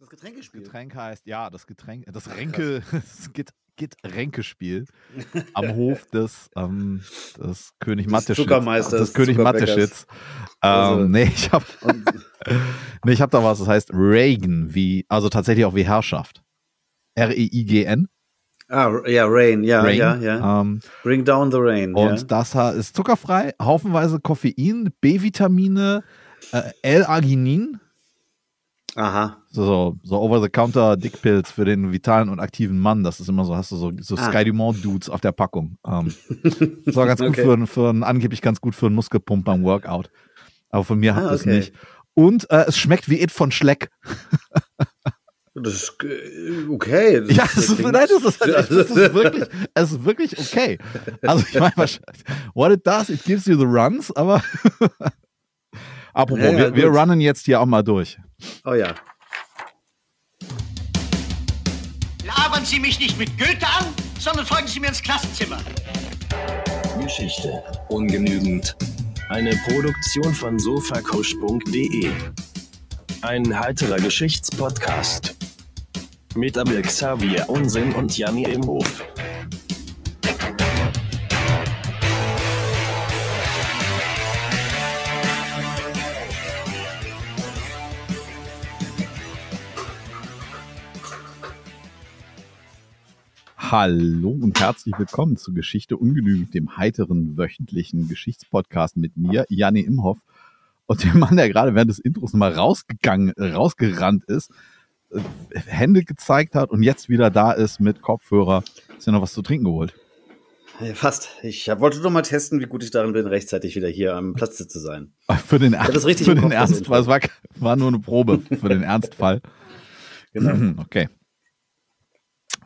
Das Getränkespiel. Das Getränk heißt, ja, das Getränk, das Ränke, das Git, Getränkespiel am Hof des, ähm, des König Mathe Zuckermeisters. Des König Mathe-Schitz. Ähm, also, nee, ich habe nee, ich hab da was, das heißt Reagan, wie, also tatsächlich auch wie Herrschaft. R-E-I-G-N. Ah, ja, Rain, ja, Rain, ja, ja. Ähm, Bring down the rain. Und ja. das ist zuckerfrei, haufenweise Koffein, B-Vitamine, äh, L-Arginin. Aha. So, so over-the-counter Dickpills für den vitalen und aktiven Mann. Das ist immer so, hast du so, so ah. Sky Dumont Dudes auf der Packung. Ähm, das war ganz gut okay. für, für einen, angeblich ganz gut für einen Muskelpump beim Workout. Aber von mir ah, hat es okay. nicht. Und äh, es schmeckt wie It von Schleck. Das ist äh, okay. Das ja, ist, nein, das ist, das ist wirklich, es ist wirklich okay. Also ich meine, what it does, it gives you the runs, aber apropos, ja, ja, wir, wir runnen jetzt hier auch mal durch. Oh ja. Labern Sie mich nicht mit Goethe an, sondern folgen Sie mir ins Klassenzimmer. Geschichte. Ungenügend. Eine Produktion von sofakusch.de. Ein heiterer Geschichtspodcast. Mit Abel Xavier Unsinn und Janni Imhof. Hallo und herzlich willkommen zu Geschichte ungenügend, dem heiteren wöchentlichen Geschichtspodcast mit mir, Janni Imhoff und dem Mann, der gerade während des Intros mal rausgegangen, rausgerannt ist, äh, Hände gezeigt hat und jetzt wieder da ist mit Kopfhörer. Ist ja noch was zu trinken geholt? Fast. Ich wollte doch mal testen, wie gut ich darin bin, rechtzeitig wieder hier am Platz zu sein. Für den, Ernst, für den Ernstfall. Es war, war nur eine Probe für den Ernstfall. Genau. Okay.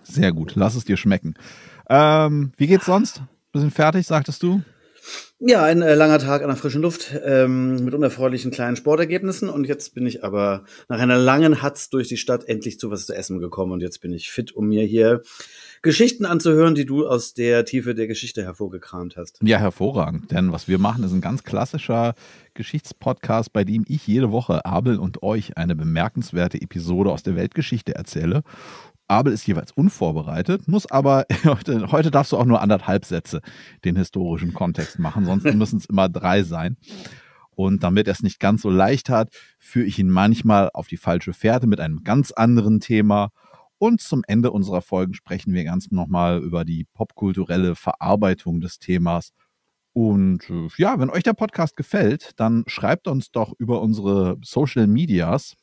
Sehr gut. Lass es dir schmecken. Ähm, wie geht's sonst? Bisschen fertig, sagtest du? Ja, ein äh, langer Tag an der frischen Luft ähm, mit unerfreulichen kleinen Sportergebnissen und jetzt bin ich aber nach einer langen Hatz durch die Stadt endlich zu was zu essen gekommen und jetzt bin ich fit, um mir hier Geschichten anzuhören, die du aus der Tiefe der Geschichte hervorgekramt hast. Ja, hervorragend, denn was wir machen, ist ein ganz klassischer Geschichtspodcast, bei dem ich jede Woche Abel und euch eine bemerkenswerte Episode aus der Weltgeschichte erzähle Abel ist jeweils unvorbereitet, muss aber heute, heute darfst du auch nur anderthalb Sätze den historischen Kontext machen, sonst müssen es immer drei sein. Und damit er es nicht ganz so leicht hat, führe ich ihn manchmal auf die falsche Fährte mit einem ganz anderen Thema. Und zum Ende unserer Folgen sprechen wir ganz nochmal über die popkulturelle Verarbeitung des Themas. Und äh, ja, wenn euch der Podcast gefällt, dann schreibt uns doch über unsere Social Medias.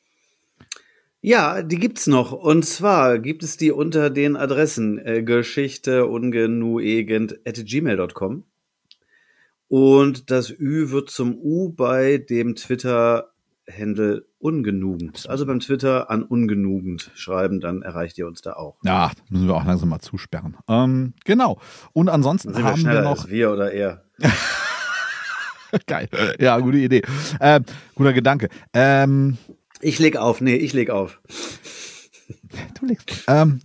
Ja, die gibt's noch. Und zwar gibt es die unter den Adressen äh, Geschichte ungenuegend at gmail.com. Und das Ü wird zum U bei dem Twitter-Händel ungenugend. Also beim Twitter an ungenugend schreiben, dann erreicht ihr uns da auch. Ja, müssen wir auch langsam mal zusperren. Ähm, genau. Und ansonsten sind haben wir, wir noch. wir oder er. Geil. Ja, gute Idee. Äh, guter Gedanke. Ähm, ich leg auf, nee, ich leg auf. Du legst. Ähm,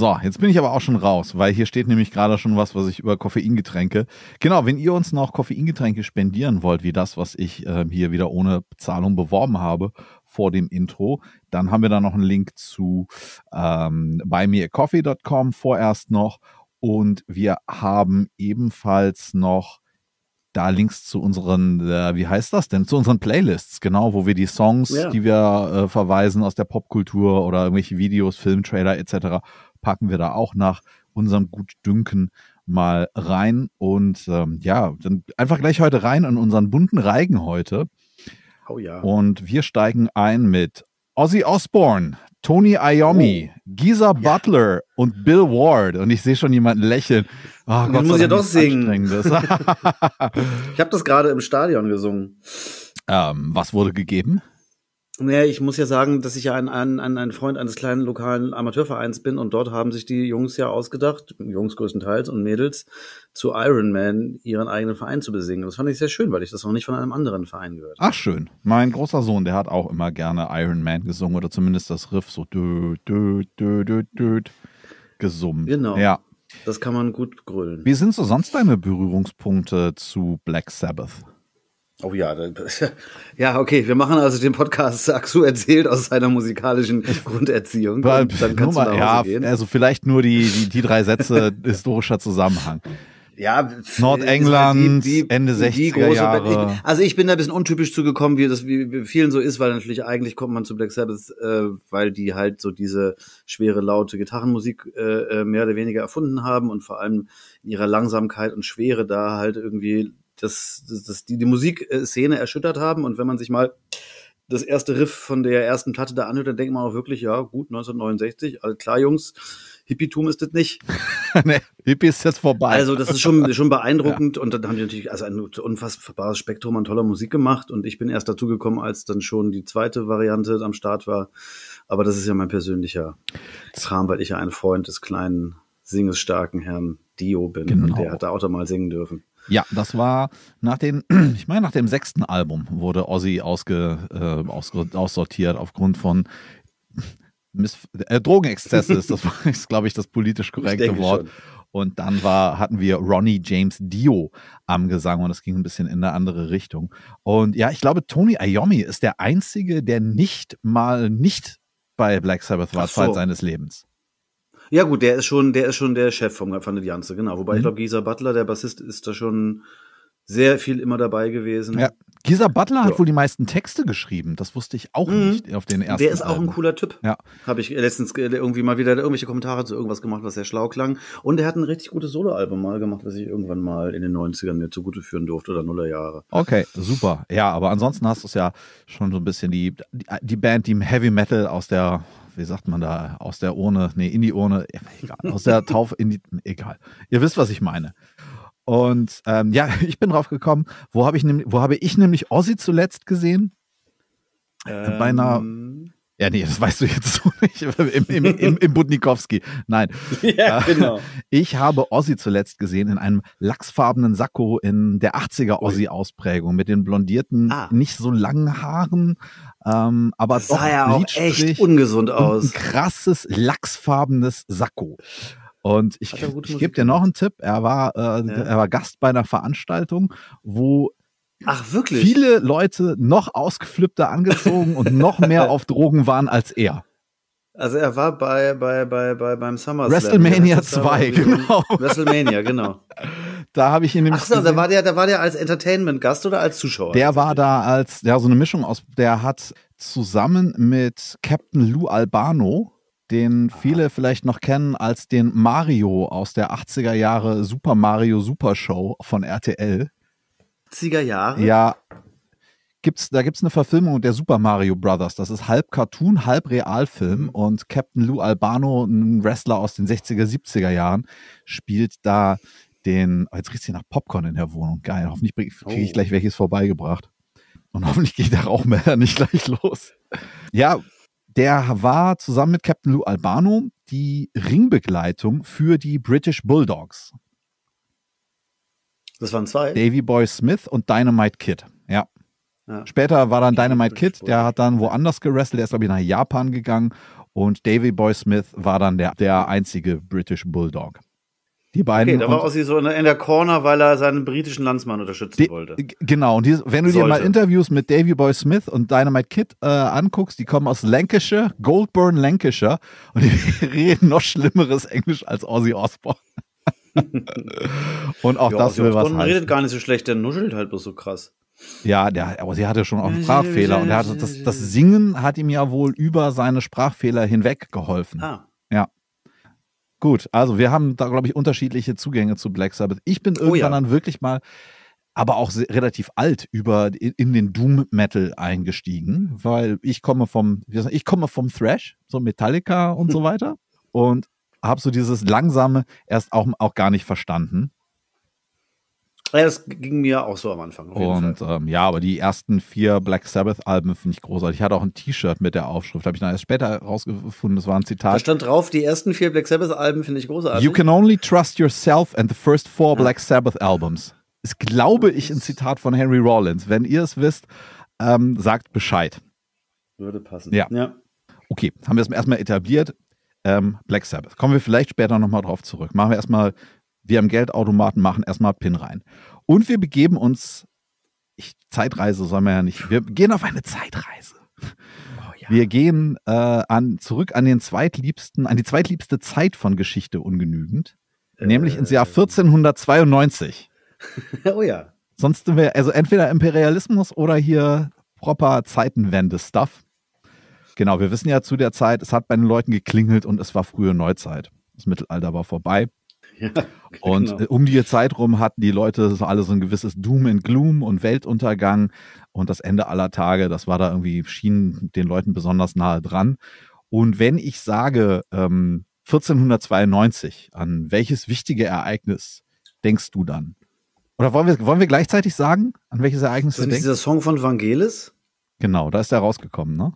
so, jetzt bin ich aber auch schon raus, weil hier steht nämlich gerade schon was, was ich über Koffeingetränke. Genau, wenn ihr uns noch Koffeingetränke spendieren wollt, wie das, was ich äh, hier wieder ohne Bezahlung beworben habe vor dem Intro, dann haben wir da noch einen Link zu ähm, buymeacoffee.com vorerst noch. Und wir haben ebenfalls noch da Links zu unseren, äh, wie heißt das denn, zu unseren Playlists, genau, wo wir die Songs, ja. die wir äh, verweisen aus der Popkultur oder irgendwelche Videos, Filmtrailer etc., packen wir da auch nach unserem Gutdünken mal rein. Und ähm, ja, dann einfach gleich heute rein in unseren bunten Reigen heute. Oh ja. Und wir steigen ein mit Ozzy Osbourne, Tony Iommi, oh. Giza ja. Butler und Bill Ward. Und ich sehe schon jemanden lächeln. Oh, Gott, muss ich ja doch singen. ich habe das gerade im Stadion gesungen. Ähm, was wurde gegeben? Naja, ich muss ja sagen, dass ich ja ein, ein, ein Freund eines kleinen lokalen Amateurvereins bin und dort haben sich die Jungs ja ausgedacht, Jungs größtenteils und Mädels, zu Iron Man ihren eigenen Verein zu besingen. Das fand ich sehr schön, weil ich das noch nicht von einem anderen Verein gehört habe. Ach, schön. Mein großer Sohn, der hat auch immer gerne Iron Man gesungen oder zumindest das Riff so dö, dö, dö, dö, dö, gesummt. Genau. Ja. Das kann man gut grüllen. Wie sind so sonst deine Berührungspunkte zu Black Sabbath? Oh ja, ja, okay, wir machen also den Podcast Saxo erzählt aus seiner musikalischen Grunderziehung. Dann kannst mal, du ja, gehen. also vielleicht nur die, die, die drei Sätze historischer Zusammenhang. Ja, Nordengland, die, die, Ende 60er Jahre. Ich, also ich bin da ein bisschen untypisch zugekommen, wie das wie vielen so ist, weil natürlich eigentlich kommt man zu Black Sabbath, äh, weil die halt so diese schwere, laute Gitarrenmusik äh, äh mehr oder weniger erfunden haben und vor allem in ihrer Langsamkeit und Schwere da halt irgendwie das, das, das die, die Musikszene erschüttert haben. Und wenn man sich mal das erste Riff von der ersten Platte da anhört, dann denkt man auch wirklich, ja, gut, 1969, alles klar, Jungs, Hippietum ist das nicht. nee, Hippie ist jetzt vorbei. Also, das ist schon, schon beeindruckend ja. und dann haben die natürlich also ein unfassbares Spektrum an toller Musik gemacht und ich bin erst dazugekommen, als dann schon die zweite Variante am Start war. Aber das ist ja mein persönlicher Kram, weil ich ja ein Freund des kleinen, singestarken Herrn Dio bin genau. und der hat da auch mal singen dürfen. Ja, das war nach den, ich meine, nach dem sechsten Album wurde Ozzy ausge, äh, ausge, aussortiert aufgrund von Miss äh, Drogenexzesses. Das war, ist, glaube ich, das politisch korrekte Wort. Schon. Und dann war, hatten wir Ronnie James Dio am Gesang und das ging ein bisschen in eine andere Richtung. Und ja, ich glaube, Tony Iommi ist der Einzige, der nicht mal nicht bei Black Sabbath war, so. Zeit seines Lebens. Ja, gut, der ist schon, der ist schon der Chef vom von der Janze, genau. Wobei mhm. ich glaube, Gisa Butler, der Bassist, ist da schon sehr viel immer dabei gewesen. Ja. Gisa Butler hat wohl die meisten Texte geschrieben. Das wusste ich auch mhm. nicht auf den ersten. Der ist auch Alben. ein cooler Typ. Ja. Habe ich letztens irgendwie mal wieder irgendwelche Kommentare zu irgendwas gemacht, was sehr schlau klang. Und er hat ein richtig gutes Soloalbum mal gemacht, was ich irgendwann mal in den 90ern mir zugute führen durfte oder Nullerjahre. Okay, super. Ja, aber ansonsten hast du es ja schon so ein bisschen die, die, die Band, die Heavy Metal aus der wie sagt man da, aus der Urne, nee, in die Urne, egal, aus der Taufe in die, egal. Ihr wisst, was ich meine. Und ähm, ja, ich bin drauf gekommen, wo habe ich, habe ich nämlich Ozzy zuletzt gesehen? Ähm, Bei einer ja, nee, das weißt du jetzt so nicht. Im, im, im, im Budnikowski. Nein. Ja, genau. Ich habe Ozzy zuletzt gesehen in einem lachsfarbenen Sakko in der 80er Ozzy-Ausprägung mit den blondierten, ah. nicht so langen Haaren, ähm, aber das doch sah ja auch echt ungesund aus. Ein krasses lachsfarbenes Sakko. Und ich, ich gebe dir noch einen Tipp. Er war, äh, ja. er war Gast bei einer Veranstaltung, wo Ach, wirklich? Viele Leute noch ausgeflippter angezogen und noch mehr auf Drogen waren als er. Also er war bei, bei, bei, bei beim SummerSlam. WrestleMania 2, genau. WrestleMania, genau. Da habe ich ihn nämlich. Ach so, da war der, da war der als Entertainment-Gast oder als Zuschauer? Der war da als, ja, so eine Mischung aus, der hat zusammen mit Captain Lou Albano, den viele vielleicht noch kennen als den Mario aus der 80er Jahre Super Mario Super Show von RTL. 80er Jahre? Ja. Gibt's, da gibt es eine Verfilmung der Super Mario Brothers. Das ist halb Cartoon, halb Realfilm. Mhm. Und Captain Lou Albano, ein Wrestler aus den 60er, 70er Jahren, spielt da den. Oh, jetzt riecht es hier nach Popcorn in der Wohnung. Geil. Hoffentlich kriege ich oh. gleich welches vorbeigebracht. Und hoffentlich geht der Rauchmelder nicht gleich los. Ja, der war zusammen mit Captain Lou Albano die Ringbegleitung für die British Bulldogs. Das waren zwei. Davy Boy Smith und Dynamite Kid. Ja. ja. Später war dann Dynamite Kid, der hat dann woanders gewrestelt, der ist, glaube ich, nach Japan gegangen. Und Davy Boy Smith war dann der, der einzige British Bulldog. Die beiden. Okay, da war Ossi so in der Corner, weil er seinen britischen Landsmann unterstützen die, wollte. Genau, und dieses, wenn du Sollte. dir mal Interviews mit Davy Boy Smith und Dynamite Kid äh, anguckst, die kommen aus Lancashire, Goldburn, Lancashire, und die reden noch schlimmeres Englisch als Ozzy Osbourne. und auch ja, das will was heißen. redet gar nicht so schlecht, der nuschelt halt bloß so krass. Ja, der, aber sie hatte schon auch Sprachfehler und er hatte das, das Singen hat ihm ja wohl über seine Sprachfehler hinweg geholfen. Ah. Ja. Gut, also wir haben da, glaube ich, unterschiedliche Zugänge zu Black Sabbath. Ich bin irgendwann oh ja. dann wirklich mal, aber auch relativ alt, über in, in den Doom Metal eingestiegen, weil ich komme vom, ich komme vom Thrash, so Metallica und so weiter. Und habe so dieses Langsame erst auch, auch gar nicht verstanden. Ja, das ging mir auch so am Anfang. Und ähm, ja, aber die ersten vier Black Sabbath-Alben finde ich großartig. Ich hatte auch ein T-Shirt mit der Aufschrift, habe ich dann erst später herausgefunden, das war ein Zitat. Da stand drauf, die ersten vier Black Sabbath-Alben finde ich großartig. You can only trust yourself and the first four ja. Black Sabbath-Albums. Ist, glaube ich, ein Zitat von Henry Rollins. Wenn ihr es wisst, ähm, sagt Bescheid. Würde passen. Ja. ja. Okay, haben wir es erstmal etabliert ähm, Black Sabbath. Kommen wir vielleicht später nochmal drauf zurück. Machen wir erstmal, wir am Geldautomaten machen erstmal Pin rein. Und wir begeben uns ich, Zeitreise soll man ja nicht. Wir gehen auf eine Zeitreise. Wir gehen äh, an, zurück an den zweitliebsten, an die zweitliebste Zeit von Geschichte ungenügend, nämlich ins Jahr 1492. oh ja. Sonst sind wir, also entweder Imperialismus oder hier proper Zeitenwende-Stuff. Genau, wir wissen ja zu der Zeit, es hat bei den Leuten geklingelt und es war frühe Neuzeit. Das Mittelalter war vorbei. ja Und genau. äh, um die Zeit rum hatten die Leute so alle so ein gewisses Doom and Gloom und Weltuntergang und das Ende aller Tage, das war da irgendwie, schien den Leuten besonders nahe dran. Und wenn ich sage ähm, 1492, an welches wichtige Ereignis denkst du dann? Oder wollen wir, wollen wir gleichzeitig sagen, an welches Ereignis Ist das du denkst? dieser Song von Vangelis? Genau, da ist er rausgekommen, ne?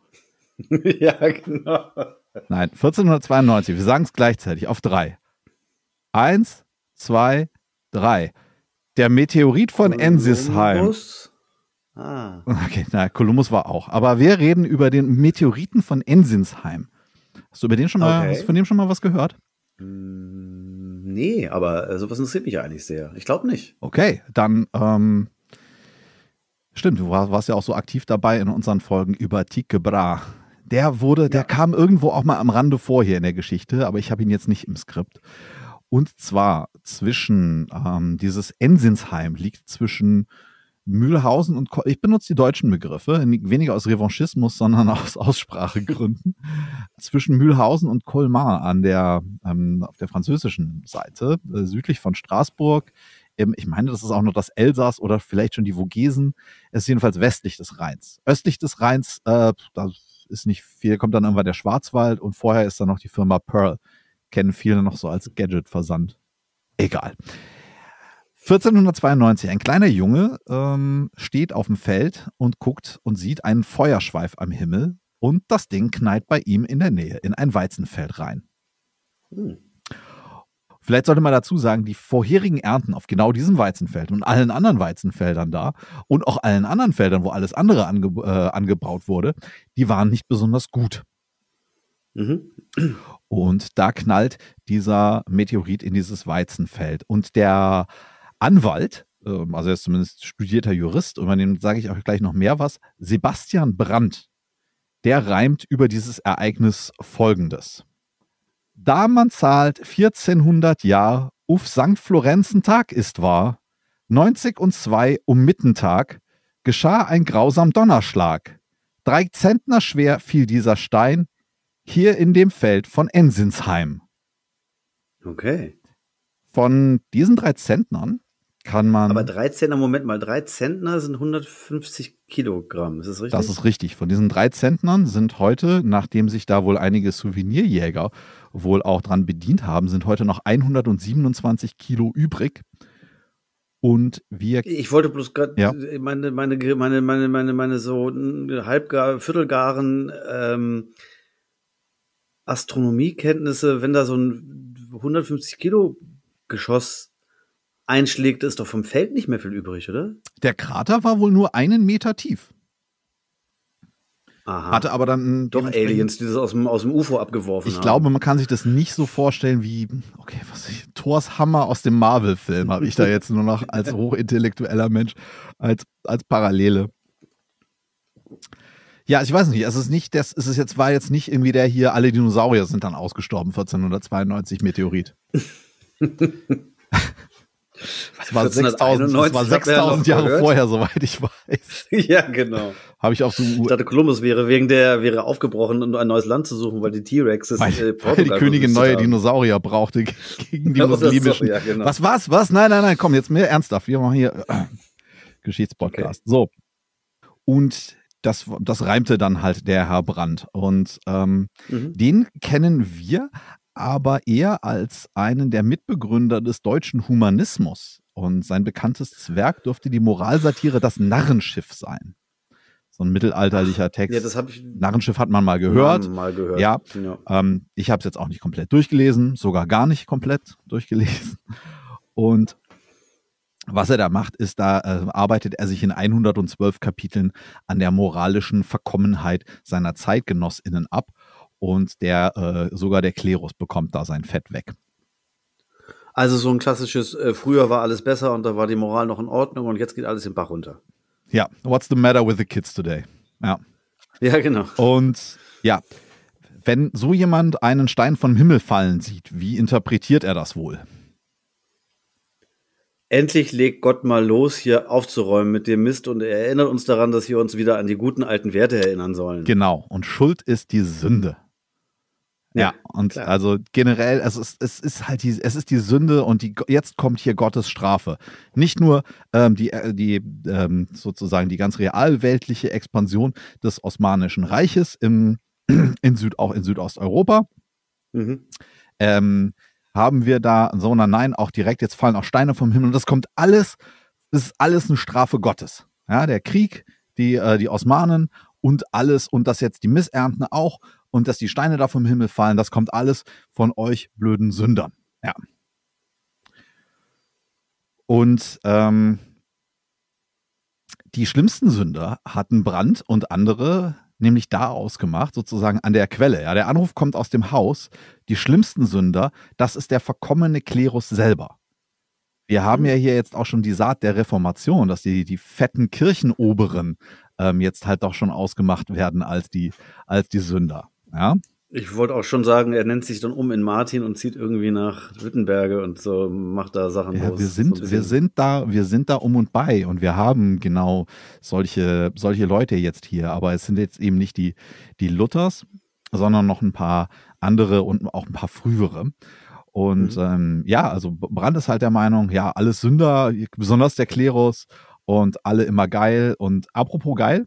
ja, genau. Nein, 1492. Wir sagen es gleichzeitig auf drei. Eins, zwei, drei. Der Meteorit von Ensisheim. Columbus? Ah. Okay, na, Kolumbus war auch. Aber wir reden über den Meteoriten von Ensinsheim. Hast du über den schon mal, Okay. hast du von dem schon mal was gehört? Hm, Nee, aber äh, sowas interessiert mich eigentlich sehr. Ich glaube nicht. Okay, dann ähm, stimmt, du war, warst ja auch so aktiv dabei in unseren Folgen über Brahe. Der wurde, der kam irgendwo auch mal am Rande vor hier in der Geschichte, aber ich habe ihn jetzt nicht im Skript. Und zwar zwischen ähm, dieses Ensinsheim liegt zwischen Mühlhausen und ich benutze die deutschen Begriffe, weniger aus Revanchismus, sondern aus Aussprachegründen. zwischen Mühlhausen und Colmar an der ähm, auf der französischen Seite, äh, südlich von Straßburg. Ähm, ich meine, das ist auch noch das Elsass oder vielleicht schon die Vogesen. Es ist jedenfalls westlich des Rheins. Östlich des Rheins, äh, da ist nicht viel, kommt dann irgendwann der Schwarzwald und vorher ist dann noch die Firma Pearl. Kennen viele noch so als Gadget-Versand. Egal. 1492, ein kleiner Junge ähm, steht auf dem Feld und guckt und sieht einen Feuerschweif am Himmel und das Ding knallt bei ihm in der Nähe in ein Weizenfeld rein. Hm. Vielleicht sollte man dazu sagen, die vorherigen Ernten auf genau diesem Weizenfeld und allen anderen Weizenfeldern da und auch allen anderen Feldern, wo alles andere ange äh, angebaut wurde, die waren nicht besonders gut. Mhm. Und da knallt dieser Meteorit in dieses Weizenfeld. Und der Anwalt, ähm, also er ist zumindest studierter Jurist, über den sage ich auch gleich noch mehr was, Sebastian Brandt, der reimt über dieses Ereignis folgendes. Da man zahlt 1400 Jahr, auf St. Florenzen Tag ist wahr, 90 und 2 um Mittentag, geschah ein grausam Donnerschlag. Drei Zentner schwer fiel dieser Stein, hier in dem Feld von Ensinsheim. Okay. Von diesen drei Zentnern kann man. Aber drei Zentner, Moment mal, drei Zentner sind 150 Kilogramm. Ist das richtig? Das ist richtig. Von diesen drei Zentnern sind heute, nachdem sich da wohl einige Souvenirjäger wohl auch dran bedient haben, sind heute noch 127 Kilo übrig. Und wir. Ich wollte bloß gerade Ja. meine, meine, meine, meine, meine, meine so halbgar, viertelgaren ähm, Astronomiekenntnisse, wenn da so ein 150 Kilo Geschoss einschlägt, ist doch vom Feld nicht mehr viel übrig, oder? Der Krater war wohl nur einen Meter tief. Aha. Hatte aber dann. doch Aliens, die das aus dem, aus dem UFO abgeworfen Ich haben. glaube, man kann sich das nicht so vorstellen wie, okay, was ich, Thors Hammer aus dem Marvel-Film habe ich da jetzt nur noch als hochintellektueller Mensch als, als Parallele. Ja, ich weiß nicht, es ist nicht, das es ist jetzt, war jetzt nicht irgendwie der hier, alle Dinosaurier sind dann ausgestorben, 1492 Meteorit. Es war 6000, es war 1491 hat man ja noch 6000 Jahre gehört. vorher, soweit ich weiß. ja, genau. Habe ich auf so Ich dachte, Kolumbus wäre wegen der, wäre aufgebrochen, um ein neues Land zu suchen, weil die T-Rexes weil, äh, weil die Königin neue haben. Dinosaurier brauchte ge- gegen die Ja, muslimischen. ja, genau. Was was was? Nein, nein, nein, komm, jetzt mehr ernsthaft. Wir machen hier äh, Geschichtspodcast. So. Und das, das reimte dann halt der Herr Brandt. Und ähm, Mhm. den kennen wir aber eher als einen der Mitbegründer des deutschen Humanismus. Und sein bekanntestes Werk dürfte die Moralsatire Das Narrenschiff sein. So ein mittelalterlicher Text. Ja, das habe ich Narrenschiff hat man mal gehört. Mal gehört. Ja. ja. Ähm, ich habe es jetzt auch nicht komplett durchgelesen, sogar gar nicht komplett durchgelesen. Und was er da macht, ist, da äh, arbeitet er sich in 112 Kapiteln an der moralischen Verkommenheit seiner ZeitgenossInnen ab. Und der, äh, sogar der Klerus bekommt da sein Fett weg. Also so ein klassisches, äh, früher war alles besser und da war die Moral noch in Ordnung und jetzt geht alles den Bach runter. Ja, what's the matter with the kids today? Ja. Ja, genau. Und ja, wenn so jemand einen Stein vom Himmel fallen sieht, wie interpretiert er das wohl? Endlich legt Gott mal los, hier aufzuräumen mit dem Mist und er erinnert uns daran, dass wir uns wieder an die guten alten Werte erinnern sollen. Genau. Und Schuld ist die Sünde. Ja, und klar. also generell, es ist, es ist halt die, es ist die Sünde und die, jetzt kommt hier Gottes Strafe. Nicht nur ähm, die, äh, die ähm, sozusagen die ganz realweltliche Expansion des Osmanischen Reiches im, in Süd, auch in Südosteuropa, Mhm. ähm, haben wir da, sondern nein, auch direkt, jetzt fallen auch Steine vom Himmel und das kommt alles, das ist alles eine Strafe Gottes. Ja, der Krieg, die, äh, die Osmanen und alles und dass jetzt die Missernten auch und dass die Steine da vom Himmel fallen, das kommt alles von euch blöden Sündern. Ja. Und ähm, die schlimmsten Sünder hatten Brand und andere nämlich da ausgemacht, sozusagen an der Quelle. Ja, der Anruf kommt aus dem Haus. Die schlimmsten Sünder, das ist der verkommene Klerus selber. Wir haben ja hier jetzt auch schon die Saat der Reformation, dass die, die fetten Kirchenoberen ähm, jetzt halt doch schon ausgemacht werden als die, als die Sünder. Ja, Ich wollte auch schon sagen, er nennt sich dann um in Martin und zieht irgendwie nach Wittenberge und so macht da Sachen Ja, los. wir So sind, bisschen- wir sind da, wir sind da um und bei und wir haben genau solche, solche Leute jetzt hier. Aber es sind jetzt eben nicht die, die Luthers, sondern noch ein paar andere und auch ein paar frühere. Und Mhm. ähm, ja, also Brand ist halt der Meinung, ja, alles Sünder, besonders der Klerus und alle immer geil. Und apropos geil,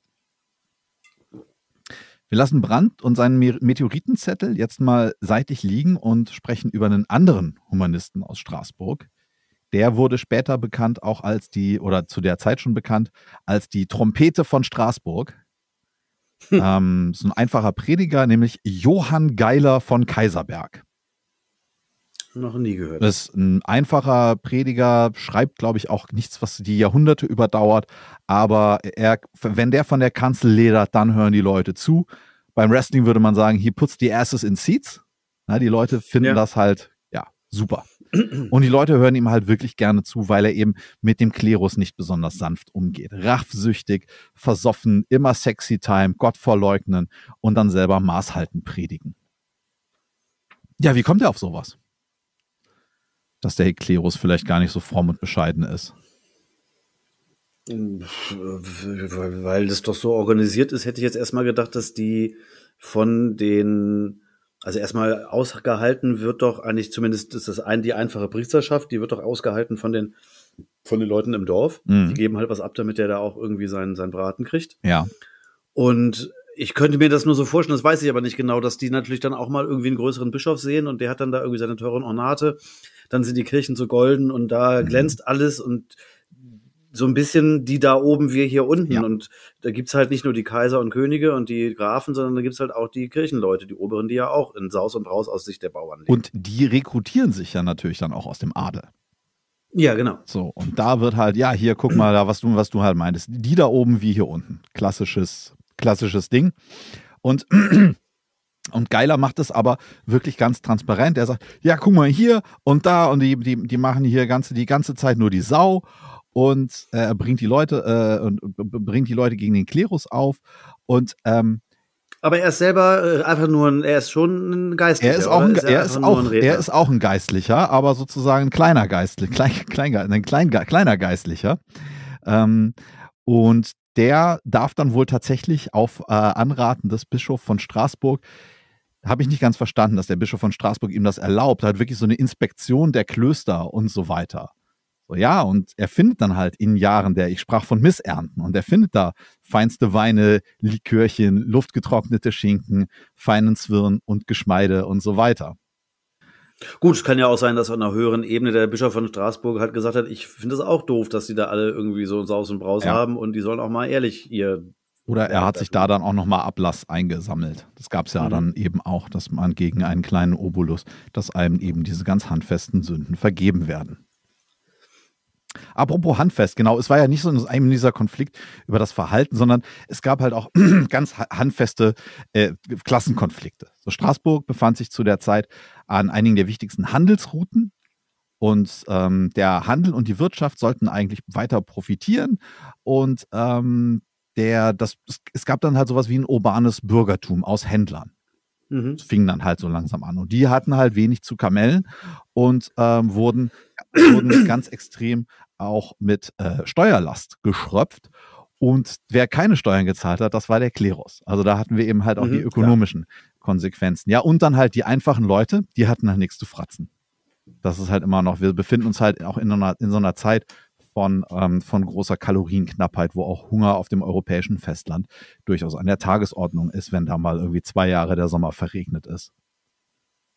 wir lassen Brandt und seinen Me- Meteoritenzettel jetzt mal seitlich liegen und sprechen über einen anderen Humanisten aus Straßburg. Der wurde später bekannt auch als die, oder zu der Zeit schon bekannt, als die Trompete von Straßburg. ähm, so ein einfacher Prediger, nämlich Johann Geiler von Kaiserberg. Noch nie gehört. Das ist ein einfacher Prediger, schreibt, glaube ich, auch nichts, was die Jahrhunderte überdauert. Aber er, wenn der von der Kanzel ledert, dann hören die Leute zu. Beim Wrestling würde man sagen, he puts the asses in seats. Na, die Leute finden Ja. das halt, ja, super. Und die Leute hören ihm halt wirklich gerne zu, weil er eben mit dem Klerus nicht besonders sanft umgeht. Raffsüchtig, versoffen, immer sexy time, Gott verleugnen und dann selber Maßhalten predigen. Ja, wie kommt er auf sowas? Dass der Klerus vielleicht gar nicht so fromm und bescheiden ist. Weil weil das doch so organisiert ist, hätte ich jetzt erstmal gedacht, dass die von den, also erstmal ausgehalten wird doch eigentlich zumindest ist das ein, die einfache Priesterschaft, die wird doch ausgehalten von den, von den Leuten im Dorf. Mhm. Die geben halt was ab, damit der da auch irgendwie seinen, seinen Braten kriegt. Ja, Und ich könnte mir das nur so vorstellen, das weiß ich aber nicht genau, dass die natürlich dann auch mal irgendwie einen größeren Bischof sehen und der hat dann da irgendwie seine teuren Ornate. Dann sind die Kirchen so golden und da Mhm. glänzt alles und so ein bisschen die da oben, wir hier unten. Ja. Und da gibt's halt nicht nur die Kaiser und Könige und die Grafen, sondern da gibt's halt auch die Kirchenleute, die Oberen, die ja auch in Saus und Braus aus Sicht der Bauern leben. und die rekrutieren sich ja natürlich dann auch aus dem Adel. ja, genau. So, und da wird halt, ja, hier, guck mal da, was du, was du halt meintest. Die da oben wie hier unten. Klassisches, klassisches Ding. Und, und Geiler macht es aber wirklich ganz transparent. Er sagt, ja, guck mal hier und da und die, die, die machen hier ganze, die ganze Zeit nur die Sau und äh, er bringt die Leute äh, und und bringt die Leute gegen den Klerus auf. Und ähm, Aber er ist selber äh, einfach nur ein, er ist schon ein Geistlicher. er ist auch, ein, er er, einfach ist auch, ein er ist auch ein Geistlicher, aber sozusagen ein kleiner Geistlicher, klein, klein, ein klein, kleiner Geistlicher. Ähm, und der darf dann wohl tatsächlich auf äh, Anraten des Bischofs von Straßburg, habe ich nicht ganz verstanden, dass der Bischof von Straßburg ihm das erlaubt, hat wirklich so eine Inspektion der Klöster und so weiter. So, ja, und er findet dann halt in Jahren der, ich sprach von Missernten, und er findet da feinste Weine, Likörchen, luftgetrocknete Schinken, feinen Zwirn und Geschmeide und so weiter. Gut, es kann ja auch sein, dass auf einer höheren Ebene der Bischof von Straßburg halt gesagt hat, ich finde es auch doof, dass die da alle irgendwie so Saus und Braus Ja. haben und die sollen auch mal ehrlich ihr. Oder er hat sich da dann auch nochmal Ablass eingesammelt. Das gab es ja Mhm. dann eben auch, dass man gegen einen kleinen Obolus, dass einem eben diese ganz handfesten Sünden vergeben werden. Apropos handfest, genau, es war ja nicht so ein dieser Konflikt über das Verhalten, sondern es gab halt auch ganz ha- handfeste äh, Klassenkonflikte. So Straßburg befand sich zu der Zeit an einigen der wichtigsten Handelsrouten Und ähm, der Handel und die Wirtschaft sollten eigentlich weiter profitieren. Und ähm, der, das, es gab dann halt sowas wie ein urbanes Bürgertum aus Händlern. Mhm. Das fing dann halt so langsam an. Und die hatten halt wenig zu Kamellen und ähm, wurden, wurden ganz extrem auch mit äh, Steuerlast geschröpft. Und wer keine Steuern gezahlt hat, das war der Klerus. Also da hatten wir eben halt auch mhm, die ökonomischen klar. Konsequenzen. Ja, und dann halt die einfachen Leute, die hatten halt nichts zu fratzen. Das ist halt immer noch, wir befinden uns halt auch in, einer, in so einer Zeit von, ähm, von großer Kalorienknappheit, wo auch Hunger auf dem europäischen Festland durchaus an der Tagesordnung ist, wenn da mal irgendwie zwei Jahre der Sommer verregnet ist.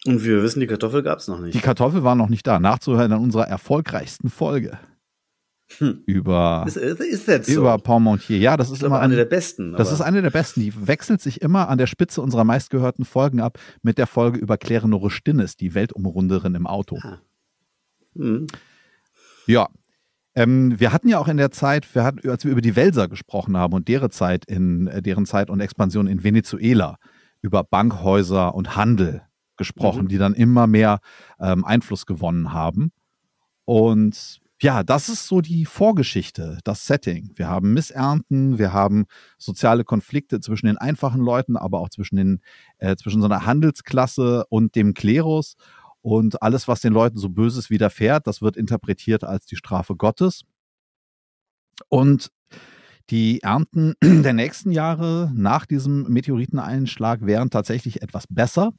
Und wir wissen, die Kartoffel gab es noch nicht. Die Kartoffel war noch nicht da. Nachzuhören in unserer erfolgreichsten Folge. Hm. Über, ist, ist so? über Parmentier. Ja, das ist immer eine der besten. Das ist eine der besten. Die wechselt sich immer an der Spitze unserer meistgehörten Folgen ab mit der Folge über Claire Nore Stinnes, die Weltumrunderin im Auto. Ah. Hm. Ja. Ähm, wir hatten ja auch in der Zeit, wir hatten, als wir über die Welser gesprochen haben und deren Zeit in äh, deren Zeit und Expansion in Venezuela, über Bankhäuser und Handel gesprochen, mhm. die dann immer mehr ähm, Einfluss gewonnen haben. Und ja, das ist so die Vorgeschichte, das Setting. Wir haben Missernten, wir haben soziale Konflikte zwischen den einfachen Leuten, aber auch zwischen, den, äh, zwischen so einer Handelsklasse und dem Klerus. Und alles, was den Leuten so Böses widerfährt, das wird interpretiert als die Strafe Gottes. Und die Ernten der nächsten Jahre nach diesem Meteoriteneinschlag wären tatsächlich etwas besser.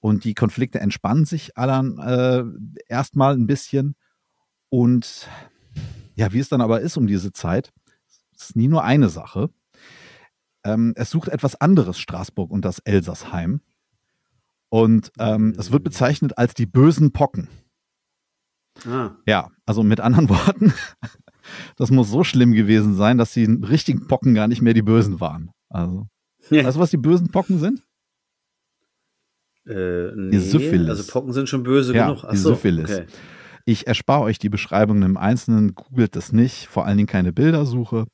Und die Konflikte entspannen sich allen äh, erstmal ein bisschen. Und ja, wie es dann aber ist um diese Zeit, ist nie nur eine Sache. Ähm, es sucht etwas anderes Straßburg und das Elsassheim. Und ähm, es wird bezeichnet als die bösen Pocken. Ah. Ja, also mit anderen Worten, das muss so schlimm gewesen sein, dass die richtigen Pocken gar nicht mehr die bösen waren. Also, ja. weißt du, was die bösen Pocken sind? Äh, nee, die Syphilis. Also Pocken sind schon böse ja, genug. Ach die so, Syphilis. Okay. Ich erspare euch die Beschreibungen im Einzelnen, googelt das nicht, vor allen Dingen keine Bildersuche.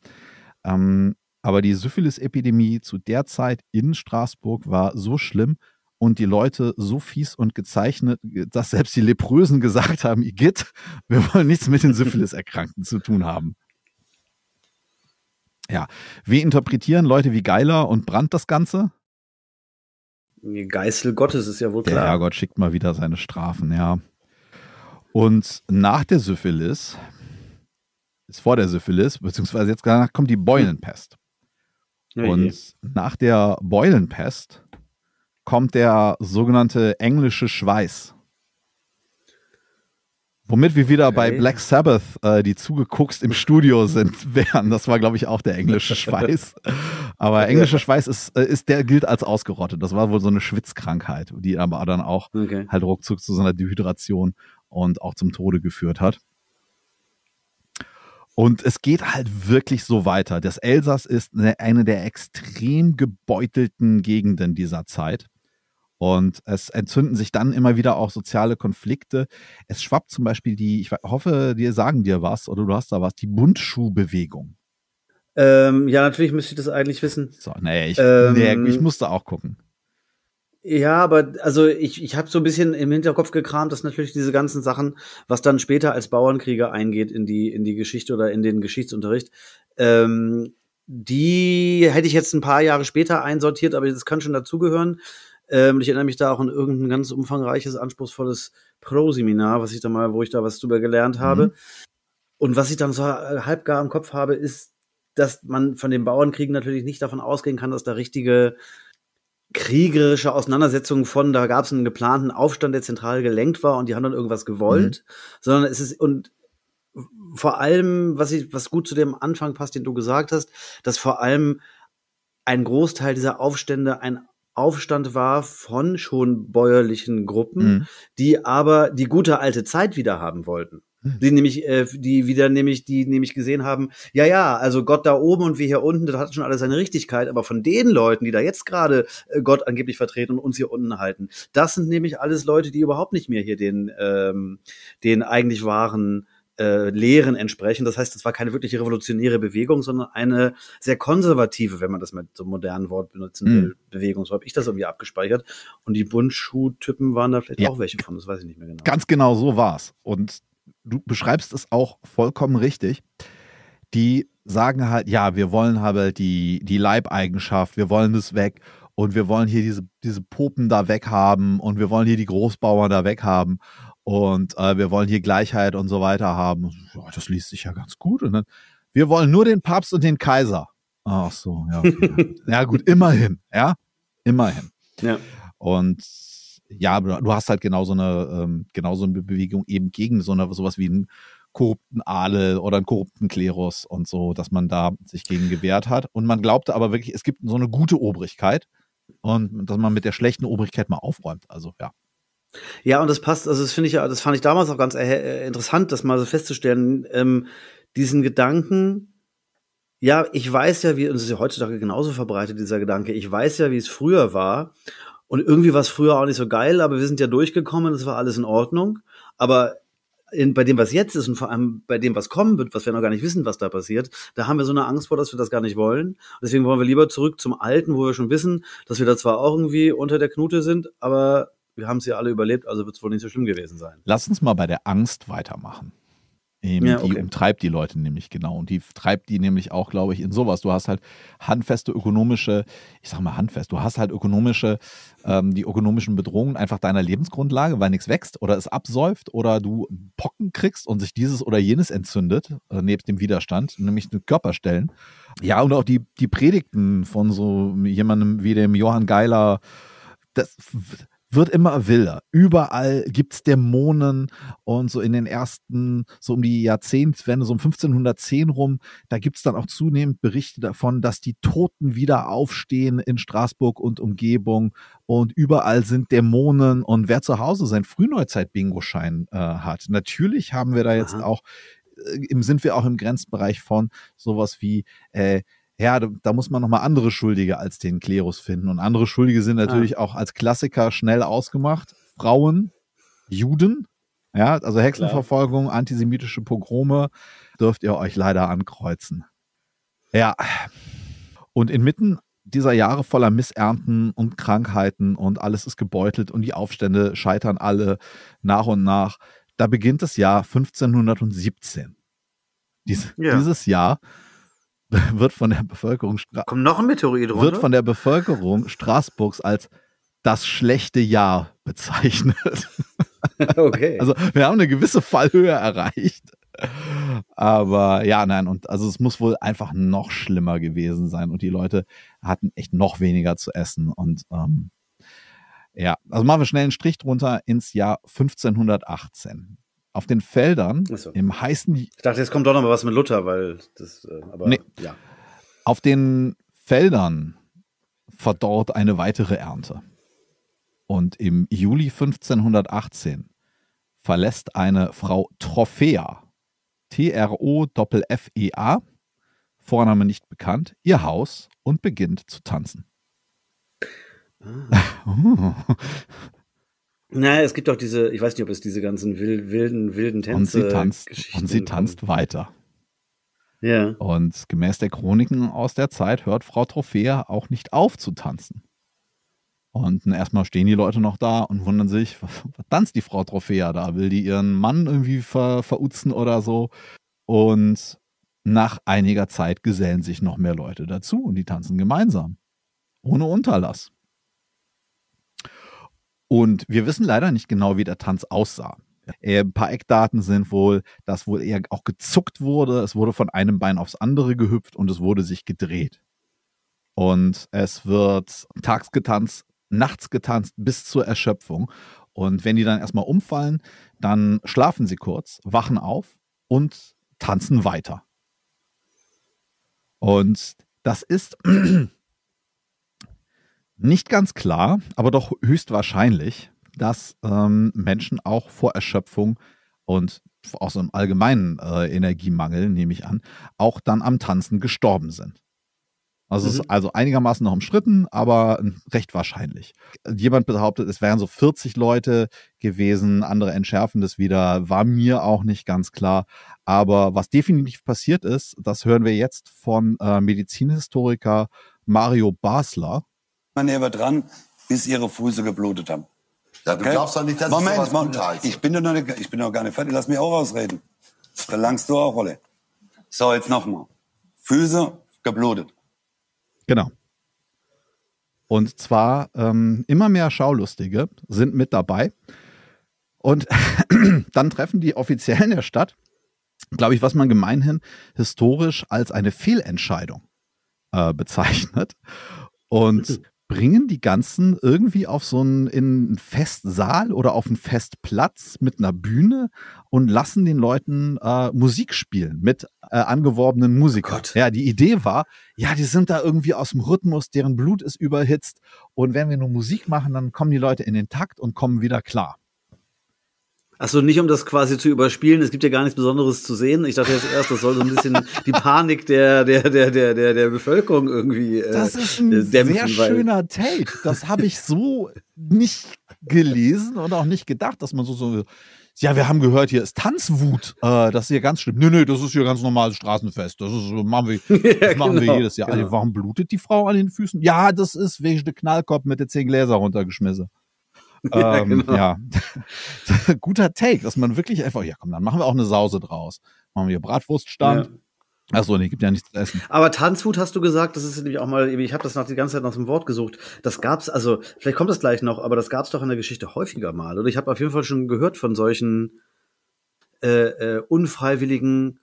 Ähm, aber die Syphilis-Epidemie zu der Zeit in Straßburg war so schlimm und die Leute so fies und gezeichnet, dass selbst die Leprösen gesagt haben, Igitt, wir wollen nichts mit den Syphilis-Erkrankten zu tun haben. Ja, wie interpretieren Leute wie Geiler und Brandt das Ganze? Geißel Gottes ist ja wohl klar. Der Herrgott schickt mal wieder seine Strafen, ja. Und nach der Syphilis, ist vor der Syphilis, beziehungsweise jetzt danach kommt die Beulenpest. Und nach der Beulenpest kommt der sogenannte englische Schweiß. Womit wir wieder okay. bei Black Sabbath, äh, die zugeguckst im Studio sind, wären. Das war, glaube ich, auch der englische Schweiß. Aber englischer Schweiß ist, äh, ist, der gilt als ausgerottet. Das war wohl so eine Schwitzkrankheit, die aber dann auch okay. halt ruckzuck zu so einer Dehydration und auch zum Tode geführt hat. Und es geht halt wirklich so weiter. Das Elsass ist eine der extrem gebeutelten Gegenden dieser Zeit. Und es entzünden sich dann immer wieder auch soziale Konflikte. Es schwappt zum Beispiel die, ich hoffe, dir sagen dir was oder du hast da was, die Bundschuhbewegung. Ähm, ja, natürlich müsste ich das eigentlich wissen. So, nee, ich, ähm, nee, ich musste auch gucken. Ja, aber also ich, ich habe so ein bisschen im Hinterkopf gekramt, dass natürlich diese ganzen Sachen, was dann später als Bauernkrieger eingeht in die, in die Geschichte oder in den Geschichtsunterricht, ähm, die hätte ich jetzt ein paar Jahre später einsortiert, aber das kann schon dazugehören. Ähm, ich erinnere mich da auch an irgendein ganz umfangreiches, anspruchsvolles Pro-Seminar, was ich da mal, wo ich da was drüber gelernt habe. Mhm. Und was ich dann so halb gar im Kopf habe, ist, dass man von den Bauernkriegen natürlich nicht davon ausgehen kann, dass da richtige kriegerische Auseinandersetzungen von, da gab es einen geplanten Aufstand, der zentral gelenkt war und die haben dann irgendwas gewollt, mhm. sondern es ist, und vor allem, was ich, was gut zu dem Anfang passt, den du gesagt hast, dass vor allem ein Großteil dieser Aufstände ein Aufstand war von schon bäuerlichen Gruppen, mhm. die aber die gute alte Zeit wieder haben wollten. Mhm. Die nämlich, äh, die wieder nämlich, die nämlich gesehen haben, ja, ja, also Gott da oben und wir hier unten, das hat schon alles seine Richtigkeit, aber von den Leuten, die da jetzt gerade äh, Gott angeblich vertreten und uns hier unten halten, das sind nämlich alles Leute, die überhaupt nicht mehr hier den, ähm, den eigentlich wahren äh, Lehren entsprechen. Das heißt, es war keine wirkliche revolutionäre Bewegung, sondern eine sehr konservative, wenn man das mit so einem modernen Wort benutzen will, Mhm. Bewegung. So habe ich das irgendwie abgespeichert. Und die Bundschuh-Typen waren da vielleicht Ja. auch welche von, das weiß ich nicht mehr genau. Ganz genau so war's. Und du beschreibst es auch vollkommen richtig. Die sagen halt, ja, wir wollen halt die, die Leibeigenschaft, wir wollen das weg und wir wollen hier diese, diese Popen da weghaben und wir wollen hier die Großbauern da weghaben und äh, wir wollen hier Gleichheit und so weiter haben. Ja, das liest sich ja ganz gut. Und dann, wir wollen nur den Papst und den Kaiser. Ach so, ja. Okay. ja, gut, immerhin, ja, immerhin. Ja. Und ja, du du hast halt genau so eine, ähm, genau so eine Bewegung eben gegen so eine, sowas wie einen korrupten Adel oder einen korrupten Klerus und so, dass man da sich gegen gewehrt hat. Und man glaubte aber wirklich, es gibt so eine gute Obrigkeit und dass man mit der schlechten Obrigkeit mal aufräumt. Also ja. Ja, und das passt, also das finde ich ja, das fand ich damals auch ganz äh, interessant, das mal so festzustellen, ähm, diesen Gedanken, ja, ich weiß ja, wie, und es ist ja heutzutage genauso verbreitet, dieser Gedanke, ich weiß ja, wie es früher war. Und irgendwie war es früher auch nicht so geil, aber wir sind ja durchgekommen, es war alles in Ordnung. Aber in, bei dem, was jetzt ist und vor allem bei dem, was kommen wird, was wir noch gar nicht wissen, was da passiert, da haben wir so eine Angst vor, dass wir das gar nicht wollen. Deswegen wollen wir lieber zurück zum Alten, wo wir schon wissen, dass wir da zwar auch irgendwie unter der Knute sind, aber wir haben es ja alle überlebt, also wird es wohl nicht so schlimm gewesen sein. Lass uns mal bei der Angst weitermachen. Ähm, Ja, Die okay. umtreibt die Leute nämlich genau. Und die treibt die nämlich auch, glaube ich, in sowas. Du hast halt handfeste ökonomische, ich sag mal handfest, du hast halt ökonomische, ähm, die ökonomischen Bedrohungen einfach deiner Lebensgrundlage, weil nichts wächst oder es absäuft oder du Pocken kriegst und sich dieses oder jenes entzündet, äh, nebst dem Widerstand, nämlich die Körperstellen. Ja, und auch die, die Predigten von so jemandem wie dem Johann Geiler, das wird immer wilder. Überall gibt es Dämonen und so in den ersten, so um die Jahrzehntswende, so um 1510 rum, da gibt es dann auch zunehmend Berichte davon, dass die Toten wieder aufstehen in Straßburg und Umgebung und überall sind Dämonen und wer zu Hause sein Frühneuzeit-Bingo-Schein äh, hat. Natürlich haben wir da jetzt Aha. auch, äh, sind wir auch im Grenzbereich von sowas wie äh, ja, da, da muss man nochmal andere Schuldige als den Klerus finden. Und andere Schuldige sind natürlich auch als Klassiker schnell ausgemacht. Frauen, Juden, ja, also Hexenverfolgung, antisemitische Pogrome, dürft ihr euch leider ankreuzen. Ja. Und inmitten dieser Jahre voller Missernten und Krankheiten und alles ist gebeutelt und die Aufstände scheitern alle nach und nach. Da beginnt das Jahr 1517. Dies, Ja. Dieses Jahr wird von der Bevölkerung Kommt noch ein Meteorit runter? wird von der Bevölkerung Straßburgs als das schlechte Jahr bezeichnet. okay. Also wir haben eine gewisse Fallhöhe erreicht. Aber ja, nein, und also es muss wohl einfach noch schlimmer gewesen sein und die Leute hatten echt noch weniger zu essen und ähm, ja, also machen wir schnell einen Strich drunter ins Jahr 1518. Auf den Feldern so. im heißen ich dachte, jetzt kommt doch noch mal was mit Luther, weil das, äh, aber Nee. ja. Auf den Feldern verdorrt eine weitere Ernte. Und im Juli 1518 verlässt eine Frau Trophäa, T-R-O-F-F-E-A, Vorname nicht bekannt, ihr Haus und beginnt zu tanzen. Ah. Naja, es gibt auch diese, ich weiß nicht, ob es diese ganzen wild, wilden, wilden Tänze und sie tanzt, und sie tanzt weiter. Ja. Und gemäß der Chroniken aus der Zeit hört Frau Trophäa auch nicht auf zu tanzen. Und erstmal stehen die Leute noch da und wundern sich, was, was tanzt die Frau Trophäa da? Will die ihren Mann irgendwie ver, verutzen oder so? Und nach einiger Zeit gesellen sich noch mehr Leute dazu und die tanzen gemeinsam. Ohne Unterlass. Und wir wissen leider nicht genau, wie der Tanz aussah. Äh, Ein paar Eckdaten sind wohl, dass wohl eher auch gezuckt wurde, es wurde von einem Bein aufs andere gehüpft und es wurde sich gedreht. Und es wird tags getanzt, nachts getanzt bis zur Erschöpfung. Und wenn die dann erstmal umfallen, dann schlafen sie kurz, wachen auf und tanzen weiter. Und das ist nicht ganz klar, aber doch höchstwahrscheinlich, dass ähm, Menschen auch vor Erschöpfung und aus einem allgemeinen äh, Energiemangel, nehme ich an, auch dann am Tanzen gestorben sind. Also es ist also einigermaßen noch umstritten, aber recht wahrscheinlich. Jemand behauptet, es wären so 40 Leute gewesen, andere entschärfen das wieder, war mir auch nicht ganz klar. Aber was definitiv passiert ist, das hören wir jetzt von äh, Medizinhistoriker Mario Basler. Man näher dran, bis ihre Füße geblutet haben. Ja, du Okay? glaubst doch nicht, dass Moment, ich Moment. heiße. Ich bin, doch noch nicht, ich bin noch gar nicht fertig. Lass mich auch ausreden. Verlangst du auch, Rolle? So, jetzt nochmal. Füße geblutet. Genau. Und zwar ähm, immer mehr Schaulustige sind mit dabei. Und dann treffen die Offiziellen der Stadt, glaube ich, was man gemeinhin historisch als eine Fehlentscheidung äh, bezeichnet. Und bringen die ganzen irgendwie auf so einen, in einen Festsaal oder auf einen Festplatz mit einer Bühne und lassen den Leuten äh, Musik spielen mit äh, angeworbenen Musikern. Gott. Ja, die Idee war, ja, die sind da irgendwie aus dem Rhythmus, deren Blut ist überhitzt und wenn wir nur Musik machen, dann kommen die Leute in den Takt und kommen wieder klar. Achso, nicht um das quasi zu überspielen, es gibt ja gar nichts Besonderes zu sehen. Ich dachte jetzt erst, das soll so ein bisschen die Panik der, der, der, der, der, der Bevölkerung irgendwie äh, Das ist ein äh, dämpfen, sehr schöner Take. Das habe ich so nicht gelesen und auch nicht gedacht, dass man so so ja, wir haben gehört, hier ist Tanzwut. Äh, das ist hier ganz schlimm. Nö, nö, das ist hier ganz normales Straßenfest. Das ist, machen wir, das machen wir genau, jedes Jahr. genau. Also, warum blutet die Frau an den Füßen? Ja, das ist wegen der Knallkopf mit den zehn Gläser runtergeschmissen. Ja, ähm, genau. ja. Guter Take, dass man wirklich einfach, ja komm, dann machen wir auch eine Sause draus. Machen wir Bratwurststand. Ja. Achso, nee, gibt ja nichts zu essen. Aber Tanzwut hast du gesagt, das ist nämlich auch mal, ich habe das nach die ganze Zeit nach dem Wort gesucht. Das gab's, also vielleicht kommt das gleich noch, aber das gab's doch in der Geschichte häufiger mal. Oder ich habe auf jeden Fall schon gehört von solchen äh, äh, unfreiwilligen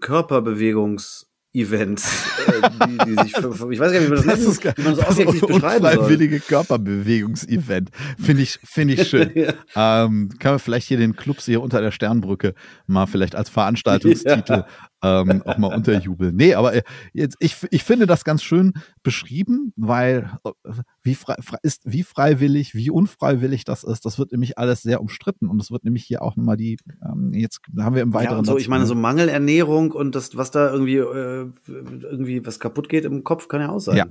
Körperbewegungs- Events, äh, die, die sich, ich weiß gar nicht, wie man das, Das nennt, ist wie man das objektiv beschreiben soll. Unfreiwillige Körperbewegungsevent. Finde ich, finde ich schön. Ja. ähm, kann man vielleicht hier den Clubs hier unter der Sternbrücke mal vielleicht als Veranstaltungstitel ähm, auch mal unterjubeln. Nee, aber äh, jetzt, ich, ich finde das ganz schön beschrieben, weil äh, wie, frei, ist, wie freiwillig, wie unfreiwillig das ist, das wird nämlich alles sehr umstritten und es wird nämlich hier auch nochmal die, ähm, jetzt haben wir im Weiteren. Ja, und so, ich meine, ne? so Mangelernährung und das, was da irgendwie, äh, irgendwie was kaputt geht im Kopf, kann ja auch sein. Ja.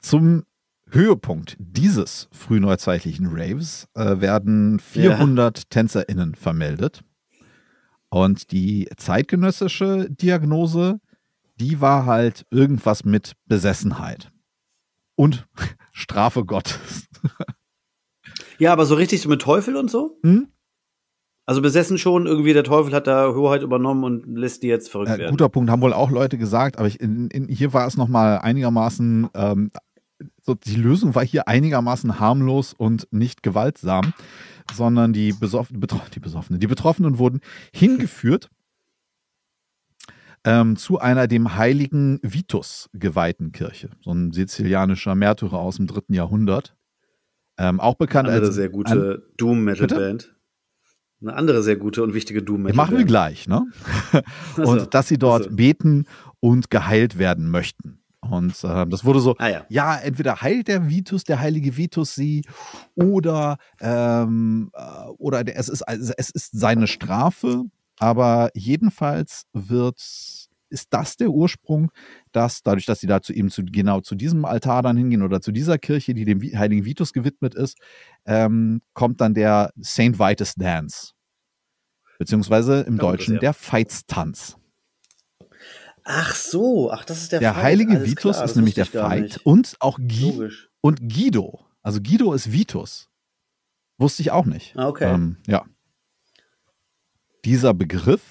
Zum Höhepunkt dieses frühneuzeitlichen Raves äh, werden 400 TänzerInnen vermeldet. Und die zeitgenössische Diagnose, die war halt irgendwas mit Besessenheit. Und Strafe Gottes. Ja, aber so richtig so mit Teufel und so? Hm? Also besessen schon, irgendwie der Teufel hat da Hoheit übernommen und lässt die jetzt verrückt Äh, werden. guter Punkt, haben wohl auch Leute gesagt, aber ich, in, in, hier war es nochmal einigermaßen, ähm, so die Lösung war hier einigermaßen harmlos und nicht gewaltsam, sondern die, Besoff Betro die Besoffenen, die Betroffenen wurden hingeführt ähm, zu einer dem heiligen Vitus geweihten Kirche, so ein sizilianischer Märtyrer aus dem dritten Jahrhundert. Ähm, auch bekannt Eine andere als sehr gute Doom-Metal-Band. Eine andere sehr gute und wichtige Doom-Metal-Band. machen wir gleich, ne? Und dass sie dort Ach so. beten und geheilt werden möchten. Und äh, das wurde so, Ah ja. ja, entweder heilt der Vitus, der heilige Vitus sie, oder, ähm, äh, oder der, es, ist, also es ist seine Strafe, aber jedenfalls wird, ist das der Ursprung, dass dadurch, dass sie da zu ihm zu, genau zu diesem Altar dann hingehen oder zu dieser Kirche, die dem heiligen Vitus gewidmet ist, ähm, kommt dann der Saint Vitus Dance. Beziehungsweise im das Deutschen her? der Veitstanz. Ach so, ach, das ist der Der Fight. heilige Alles Vitus klar, ist nämlich der nicht. und auch Logisch. und Guido. Also Guido ist Vitus. Wusste ich auch nicht. Ah, okay. Ähm, ja. Dieser Begriff,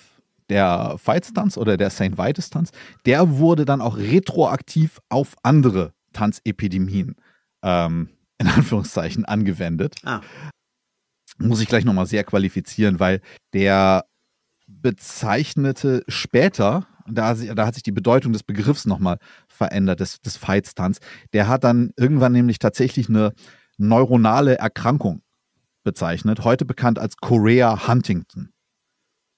der Veitstanz oder der St. Vitus Tanz, der wurde dann auch retroaktiv auf andere Tanzepidemien ähm, in Anführungszeichen angewendet. Ah, Muss ich gleich nochmal sehr qualifizieren, weil der bezeichnete später, da, sie- da hat sich die Bedeutung des Begriffs nochmal verändert, des, des Feitstanz. Der hat dann irgendwann nämlich tatsächlich eine neuronale Erkrankung bezeichnet, heute bekannt als Chorea Huntington.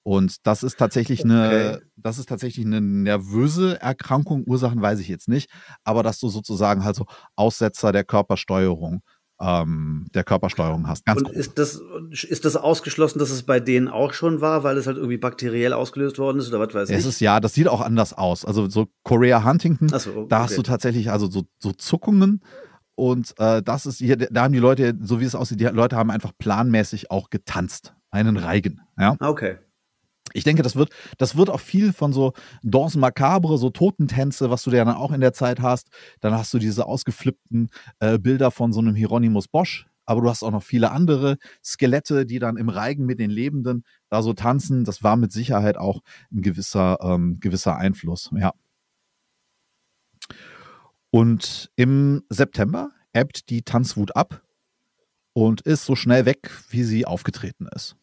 Und das ist tatsächlich eine, Okay. das ist tatsächlich eine nervöse Erkrankung. Ursachen weiß ich jetzt nicht, aber dass du sozusagen halt so Aussetzer der Körpersteuerung ähm, der Körpersteuerung hast. Ganz Und grob. ist das, ist das ausgeschlossen, dass es bei denen auch schon war, weil es halt irgendwie bakteriell ausgelöst worden ist oder was weiß Es ich? ist ja, das sieht auch anders aus. Also so Korea Huntington, so, okay. da hast du tatsächlich also so, so Zuckungen und äh, das ist hier, da haben die Leute, so wie es aussieht, die Leute haben einfach planmäßig auch getanzt, einen Reigen. Ja, Ah, okay. Ich denke, das wird, das wird auch viel von so Danse Macabre, so Totentänze, was du ja dann auch in der Zeit hast. Dann hast du diese ausgeflippten äh, Bilder von so einem Hieronymus Bosch. Aber du hast auch noch viele andere Skelette, die dann im Reigen mit den Lebenden da so tanzen. Das war mit Sicherheit auch ein gewisser, ähm, gewisser Einfluss. Ja. Und im September ebbt die Tanzwut ab und ist so schnell weg, wie sie aufgetreten ist.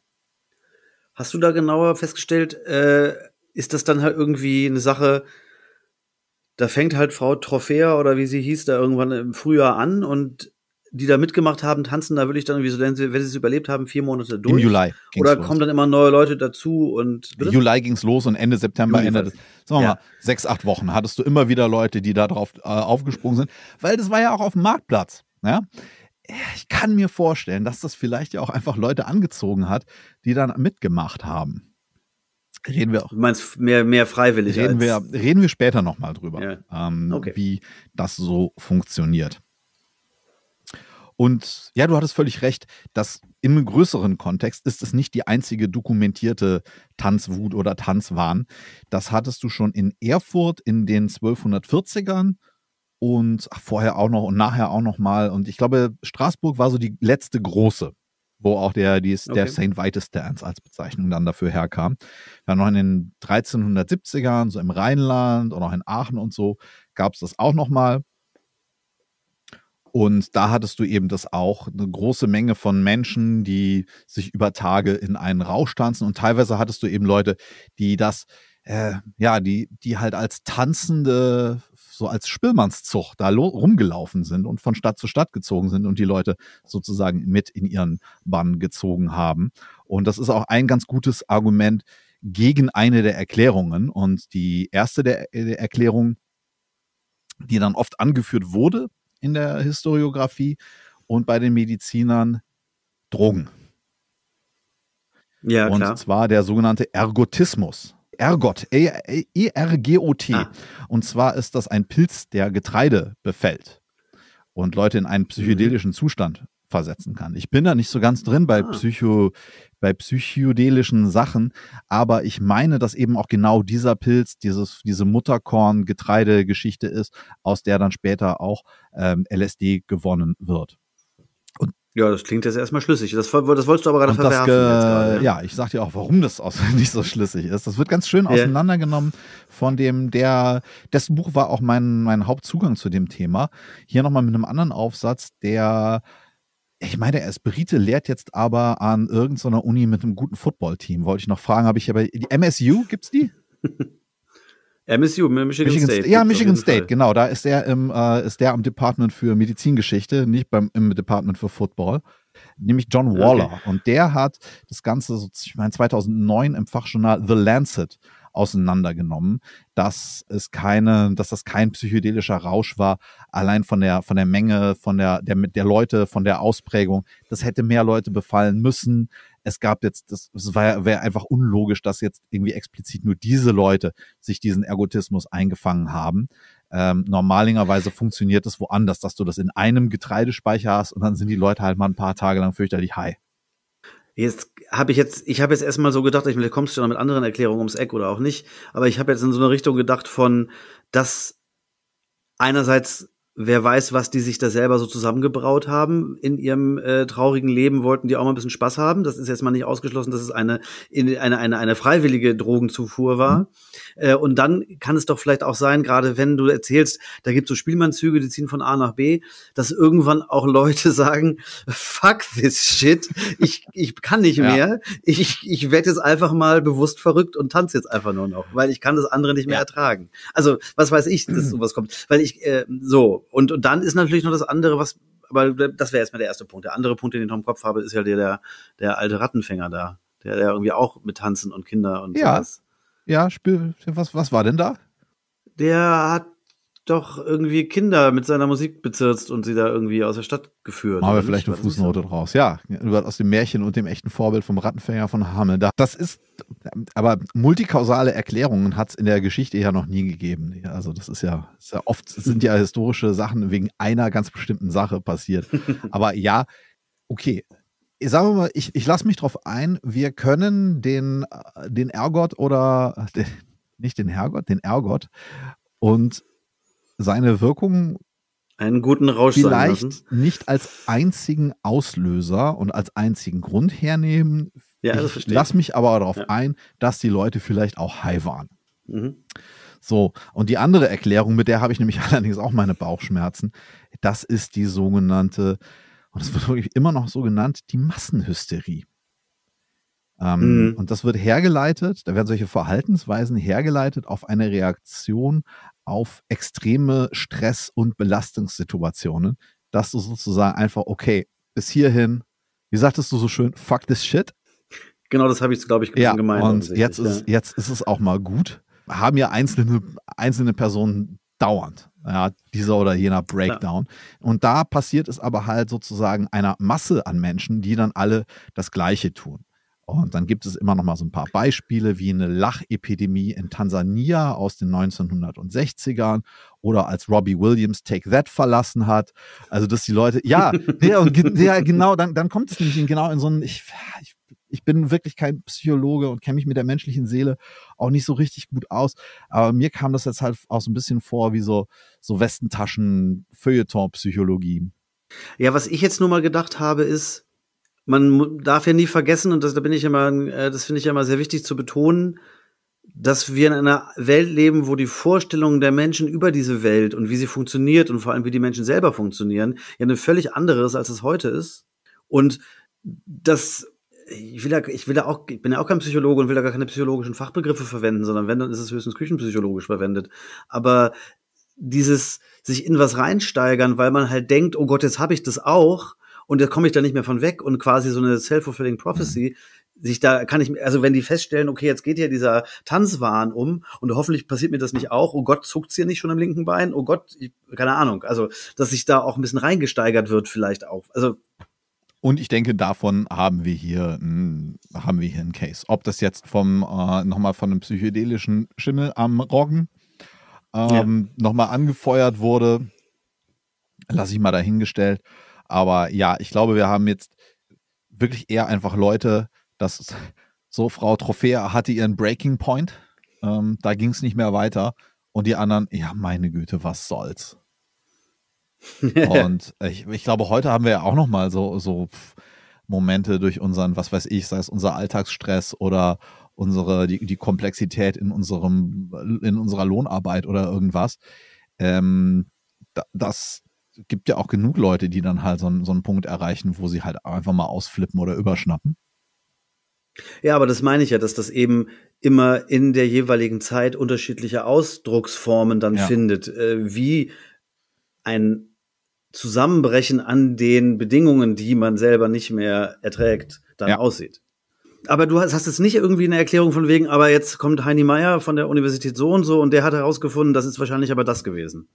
Hast du da genauer festgestellt, äh, ist das dann halt irgendwie eine Sache, da fängt halt Frau Trophäa oder wie sie hieß, da irgendwann im Frühjahr an und die da mitgemacht haben, tanzen da wirklich dann irgendwie so, wenn sie wenn sie es überlebt haben, vier Monate durch? Im Juli. Oder los. kommen dann immer neue Leute dazu und bitte? Juli ging's los und Ende September, Juli Ende, war's. des- sagen wir Ja. mal, sechs, acht Wochen hattest du immer wieder Leute, die da drauf äh, aufgesprungen sind, weil das war ja auch auf dem Marktplatz. Ja? Ich kann mir vorstellen, dass das vielleicht ja auch einfach Leute angezogen hat, die dann mitgemacht haben. Reden wir auch. Du meinst mehr, mehr freiwillig Reden wir, reden wir später nochmal drüber, Ja. ähm, Okay. wie das so funktioniert. Und ja, du hattest völlig recht, dass im größeren Kontext ist es nicht die einzige dokumentierte Tanzwut oder Tanzwahn. Das hattest du schon in Erfurt in den 1240ern und vorher auch noch und nachher auch noch mal. Und ich glaube, Straßburg war so die letzte große, wo auch der, die, der Okay. St. Vitus Dance als Bezeichnung dann dafür herkam. Ja, noch in den 1370ern, so im Rheinland und auch in Aachen und so, gab es das auch noch mal. Und da hattest du eben das auch, eine große Menge von Menschen, die sich über Tage in einen Rausch tanzen. Und teilweise hattest du eben Leute, die das, äh, ja, die, die halt als tanzende, so als Spillmannszug da rumgelaufen sind und von Stadt zu Stadt gezogen sind und die Leute sozusagen mit in ihren Bann gezogen haben. Und das ist auch ein ganz gutes Argument gegen eine der Erklärungen. Und die erste der, der Erklärungen, die dann oft angeführt wurde in der Historiografie und bei den Medizinern, Drogen. ja, und klar. zwar der sogenannte Ergotismus. Ergot, E- E- E-R-G-O-T. Ah. Und zwar ist das ein Pilz, der Getreide befällt und Leute in einen psychedelischen Zustand versetzen kann. Ich bin da nicht so ganz drin bei, Ah. Psycho, bei psychedelischen Sachen, aber ich meine, dass eben auch genau dieser Pilz, dieses, diese Mutterkorn-Getreide-Geschichte ist, aus der dann später auch ähm, LSD gewonnen wird. Ja, das klingt jetzt erstmal schlüssig. Das, das wolltest du aber gerade das, verwerfen. ge- jetzt gerade, ne? ja, ich sag dir auch, warum das nicht so schlüssig ist. Das wird ganz schön Ja. auseinandergenommen von dem, der, dessen Buch war auch mein, mein Hauptzugang zu dem Thema. Hier nochmal mit einem anderen Aufsatz, der, ich meine, er ist Brite, lehrt jetzt aber an irgendeiner Uni mit einem guten Footballteam. Wollte ich noch fragen, habe ich aber, die MSU, gibt's die? MSU, Michigan, Michigan State. Ja, Michigan State, Fall. genau. Da ist er im, äh, ist der am Department für Medizingeschichte, nicht beim im Department für Football. Nämlich John Waller. Und der hat das Ganze, so, ich meine, 2009 im Fachjournal The Lancet auseinandergenommen, dass es keine, dass das kein psychedelischer Rausch war, allein von der, von der Menge, von der, der, der Leute, von der Ausprägung. Das hätte mehr Leute befallen müssen. Es gab jetzt, das, es war, wäre einfach unlogisch, dass jetzt irgendwie explizit nur diese Leute sich diesen Ergotismus eingefangen haben. Ähm, normalerweise funktioniert es woanders, dass du das in einem Getreidespeicher hast und dann sind die Leute halt mal ein paar Tage lang fürchterlich high. Jetzt habe ich jetzt, ich habe jetzt erstmal so gedacht, ich, vielleicht kommst du noch mit anderen Erklärungen ums Eck oder auch nicht, aber ich habe jetzt in so eine Richtung gedacht von, dass einerseits wer weiß, was die sich da selber so zusammengebraut haben in ihrem äh, traurigen Leben, wollten die auch mal ein bisschen Spaß haben. Das ist jetzt mal nicht ausgeschlossen, dass es eine in, eine eine eine freiwillige Drogenzufuhr war. Mhm. Äh, und dann kann es doch vielleicht auch sein, gerade wenn du erzählst, da gibt es so Spielmannzüge, die ziehen von A nach B, dass irgendwann auch Leute sagen, fuck this shit, ich, ich kann nicht Ja. mehr, ich, ich werde jetzt einfach mal bewusst verrückt und tanze jetzt einfach nur noch, weil ich kann das andere nicht mehr Ja. ertragen. Also, was weiß ich, dass sowas kommt. Weil ich, äh, so, und, und dann ist natürlich noch das andere, was, aber das wäre erstmal der erste Punkt. Der andere Punkt, den ich noch im Kopf habe, ist ja der, der, der alte Rattenfänger da, der, der irgendwie auch mit Tanzen und Kinder und Ja. sowas. Ja, Spiel, was, was war denn da? Der hat doch irgendwie Kinder mit seiner Musik bezirzt und sie da irgendwie aus der Stadt geführt. Machen wir oder vielleicht eine Fußnote draus. Ja, aus dem Märchen und dem echten Vorbild vom Rattenfänger von Hameln. Da- Das ist, aber multikausale Erklärungen hat es in der Geschichte ja noch nie gegeben. Also das ist ja, ist ja oft sind ja historische Sachen wegen einer ganz bestimmten Sache passiert. Aber ja, okay. Sagen wir mal, ich, ich lasse mich drauf ein, wir können den, äh, den Ergot oder den, nicht den Herrgott, den Ergot und seine Wirkung Einen guten Rausch sein lassen. vielleicht nicht als einzigen Auslöser und als einzigen Grund hernehmen. Ja, das ich verstehe lass mich aber darauf Ja. ein, dass die Leute vielleicht auch high waren. Mhm. So, und die andere Erklärung, mit der habe ich nämlich allerdings auch meine Bauchschmerzen, das ist die sogenannte, und es wird wirklich immer noch so genannt, die Massenhysterie. Ähm, Mhm. Und das wird hergeleitet, da werden solche Verhaltensweisen hergeleitet auf eine Reaktion auf extreme Stress- und Belastungssituationen, dass du sozusagen einfach, okay, bis hierhin, wie sagtest du so schön, fuck this shit, Genau, das habe ich, glaube ich, ja, gemeint. und jetzt ist, jetzt ist es auch mal gut. Haben ja einzelne, einzelne Personen dauernd, ja, dieser oder jener Breakdown. Und da passiert es aber halt sozusagen einer Masse an Menschen, die dann alle das Gleiche tun. Und dann gibt es immer noch mal so ein paar Beispiele, wie eine Lachepidemie in Tansania aus den 1960ern oder als Robbie Williams Take That verlassen hat. Also, dass die Leute, ja, ja, und ge- ja genau, dann, dann kommt es nämlich in, genau in so einen, ich, ich, ich bin wirklich kein Psychologe und kenne mich mit der menschlichen Seele auch nicht so richtig gut aus. Aber mir kam das jetzt halt auch so ein bisschen vor wie so, so Westentaschen-Feuilleton-Psychologie. Ja, was ich jetzt nur mal gedacht habe, ist, man darf ja nie vergessen, und das, da bin ich immer, äh, das finde ich ja immer sehr wichtig zu betonen, dass wir in einer Welt leben, wo die Vorstellungen der Menschen über diese Welt und wie sie funktioniert und vor allem wie die Menschen selber funktionieren, ja eine völlig andere ist, als es heute ist. Und das, ich will ja, ich will ja auch, ich bin ja auch kein Psychologe und will da gar keine psychologischen Fachbegriffe verwenden, sondern wenn, dann ist es höchstens küchenpsychologisch verwendet. Aber dieses sich in was reinsteigern, weil man halt denkt, oh Gott, jetzt habe ich das auch und da komme ich da nicht mehr von weg und quasi so eine self-fulfilling prophecy, sich da kann ich, also wenn die feststellen, okay, jetzt geht hier dieser Tanzwahn um und hoffentlich passiert mir das nicht auch, oh Gott, zuckt's hier nicht schon am linken Bein, oh Gott, ich, keine Ahnung, also dass sich da auch ein bisschen reingesteigert wird vielleicht auch, also Und ich denke, davon haben wir hier, haben wir hier einen Case. Ob das jetzt vom, äh, nochmal von einem psychedelischen Schimmel am Roggen ähm, nochmal angefeuert wurde, lasse ich mal dahingestellt. Aber ja, ich glaube, wir haben jetzt wirklich eher einfach Leute, dass so Frau Trophäe hatte ihren Breaking Point. Ähm, da ging es nicht mehr weiter. Und die anderen, ja, meine Güte, was soll's? Und ich, ich glaube, heute haben wir ja auch noch mal so, so Momente durch unseren, was weiß ich, sei es unser Alltagsstress oder unsere, die, die Komplexität in unserem, in unserer Lohnarbeit oder irgendwas. Ähm, da, das gibt ja auch genug Leute, die dann halt so, einen- so einen Punkt erreichen, wo sie halt einfach mal ausflippen oder überschnappen. Ja, aber das meine ich ja, dass das eben immer in der jeweiligen Zeit unterschiedliche Ausdrucksformen dann Ja. findet, äh, wie ein Zusammenbrechen an den Bedingungen, die man selber nicht mehr erträgt, dann Ja. aussieht. Aber du hast, hast jetzt nicht irgendwie eine Erklärung von wegen, aber jetzt kommt Heini Meier von der Universität so und so und der hat herausgefunden, das ist wahrscheinlich aber das gewesen.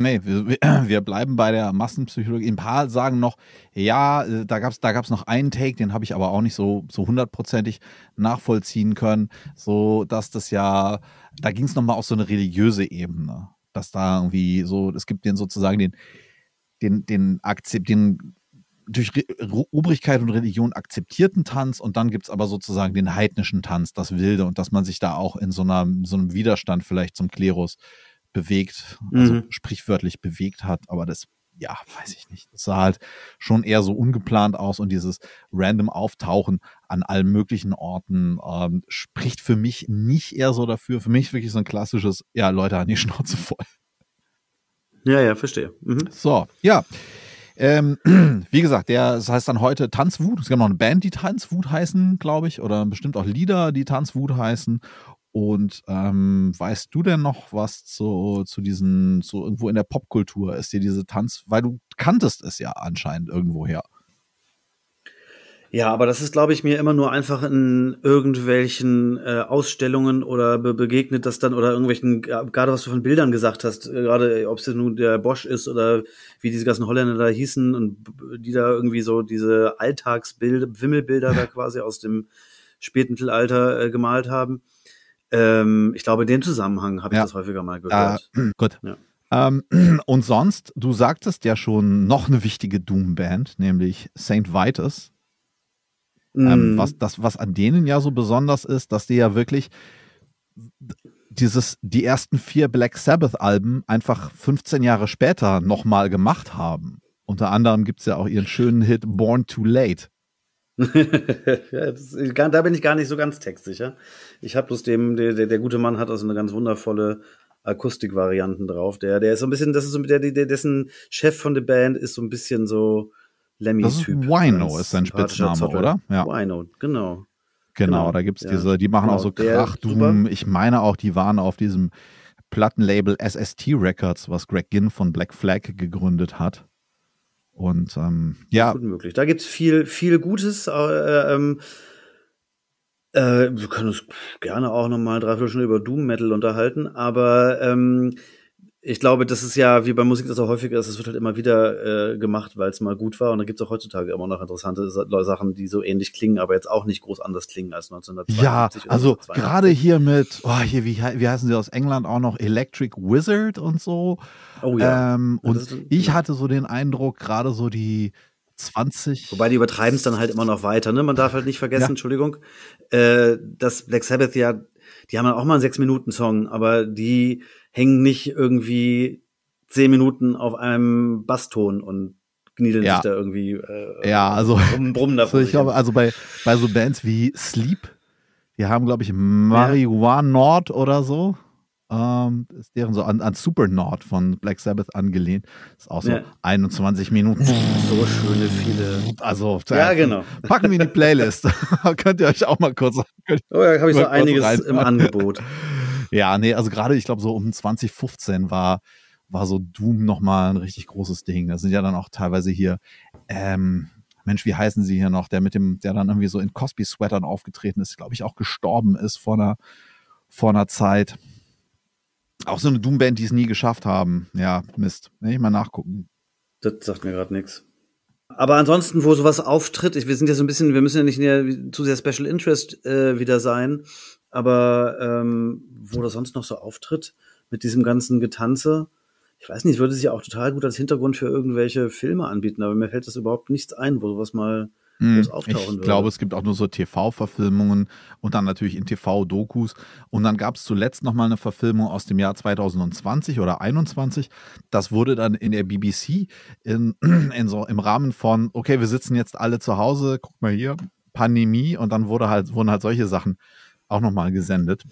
Nee, wir, wir- bleiben bei der Massenpsychologie. Ein paar sagen noch, ja, äh, da gab es da gab's noch einen Take, den habe ich aber auch nicht so so hundertprozentig nachvollziehen können, so dass das ja, da ging es nochmal auf so eine religiöse Ebene, dass da irgendwie so, es gibt den sozusagen den, den, den Akzept, den durch Re Obrigkeit und Religion akzeptierten Tanz und dann gibt es aber sozusagen den heidnischen Tanz, das Wilde und dass man sich da auch in so, einer, so einem Widerstand vielleicht zum Klerus bewegt, also Mhm. sprichwörtlich bewegt hat, aber das, ja, weiß ich nicht. Das sah halt schon eher so ungeplant aus und dieses random Auftauchen an allen möglichen Orten ähm, spricht für mich nicht eher so dafür. Für mich wirklich so ein klassisches, ja, Leute, an die Schnauze voll. Ja, ja, verstehe. Mhm. So, ja. Ähm, wie gesagt, der, das heißt dann heute Tanzwut. Es gibt noch eine Band, die Tanzwut heißen, glaube ich, oder bestimmt auch Lieder, die Tanzwut heißen. Und ähm, weißt du denn noch was zu, zu diesen, so irgendwo in der Popkultur ist dir diese Tanz, weil du kanntest es ja anscheinend irgendwoher. Ja, aber das ist, glaube ich, mir immer nur einfach in irgendwelchen äh, Ausstellungen oder be begegnet das dann oder irgendwelchen, gerade was du von Bildern gesagt hast, äh, gerade ob es nun der Bosch ist oder wie diese ganzen Holländer da hießen und die da irgendwie so diese Alltagsbilder, Wimmelbilder da quasi aus dem Spätmittelalter äh, gemalt haben. Ähm, ich glaube, in dem Zusammenhang habe ich Ja. das häufiger mal gehört. Äh, gut. Ja. Ähm, und sonst, du sagtest ja schon noch eine wichtige Doom-Band, nämlich Saint Vitus. Ähm, Mm, was, das, was an denen ja so besonders ist, dass die ja wirklich dieses, die ersten vier Black Sabbath-Alben einfach 15 Jahre später nochmal gemacht haben. Unter anderem gibt es ja auch ihren schönen Hit Born Too Late. Ja, das, da bin ich gar nicht so ganz textsicher. Ich habe bloß dem, der, der, gute Mann hat also eine ganz wundervolle Akustikvarianten drauf. Der, der ist so ein bisschen, das ist so der, der, dessen Chef von der Band ist so ein bisschen so Lemmy-Typ. Wino, ist sein Spitzname, oder? Ja. Wino, genau. Genau, Genau, da gibt es ja. diese, die machen auch Genau, so der- Krach-Doom. Ich meine auch, die waren auf diesem Plattenlabel SST Records, was Greg Ginn von Black Flag gegründet hat. Und ähm, ja, Gut möglich. Da gibt's viel, viel Gutes. Äh, ähm, äh, wir können uns gerne auch nochmal drei Stunden über Doom Metal unterhalten, aber ähm, ich glaube, das ist ja, wie bei Musik das auch häufiger ist, es wird halt immer wieder äh, gemacht, weil es mal gut war. Und da gibt's auch heutzutage immer noch interessante Sa Sachen, die so ähnlich klingen, aber jetzt auch nicht groß anders klingen als 1982. ja, also 1982. gerade hier mit, oh, hier, wie, wie heißen sie aus England auch noch, Electric Wizard und so. Oh ja. Ähm, und ist- ich hatte so den Eindruck, gerade so die 20. Wobei die übertreiben es dann halt immer noch weiter. Ne? Man darf halt nicht vergessen, Ja. Entschuldigung, äh, dass Black Sabbath ja, die haben dann auch mal einen Sechs-Minuten-Song, aber die hängen nicht irgendwie zehn Minuten auf einem Basston und kniedeln Ja. sich da irgendwie äh, Ja, also- brummen, brummen da So, vor ich glaube, also bei, bei so Bands wie Sleep, die haben, glaube ich, Marihuana Nord oder so. Ähm, ist deren so an, an Super Nord von Black Sabbath angelehnt. Ist auch so Ja. 21 Minuten. so schöne viele. Also, Ja, genau. Packen wir in die Playlist. Könnt ihr euch auch mal kurz. Oh ja, habe ich so einiges rein. im Angebot. Ja, nee, also gerade, ich glaube, so um 2015 war, war so Doom nochmal ein richtig großes Ding. Das sind ja dann auch teilweise hier, ähm, Mensch, wie heißen sie hier noch, der mit dem, der dann irgendwie so in Cosby-Sweatern aufgetreten ist, glaube ich, auch gestorben ist vor einer, vor einer Zeit. Auch so eine Doom-Band, die es nie geschafft haben. Ja, Mist. Ich mal nachgucken. Das sagt mir gerade nichts. Aber ansonsten, wo sowas auftritt, ich, wir sind ja so ein bisschen, wir müssen ja nicht der, zu sehr Special Interest äh, wieder sein, aber ähm, wo das sonst noch so auftritt, mit diesem ganzen Getanze, ich weiß nicht, würde sich ja auch total gut als Hintergrund für irgendwelche Filme anbieten, aber mir fällt das überhaupt nichts ein, wo sowas mal Hm, ich würde. glaube, es gibt auch nur so TV-Verfilmungen und dann natürlich in TV-Dokus. Und dann gab es zuletzt noch mal eine Verfilmung aus dem Jahr 2020 oder 2021. Das wurde dann in der BBC in, in so, im Rahmen von, okay, wir sitzen jetzt alle zu Hause, guck mal hier, Pandemie und dann wurde halt, wurden halt solche Sachen auch noch mal gesendet.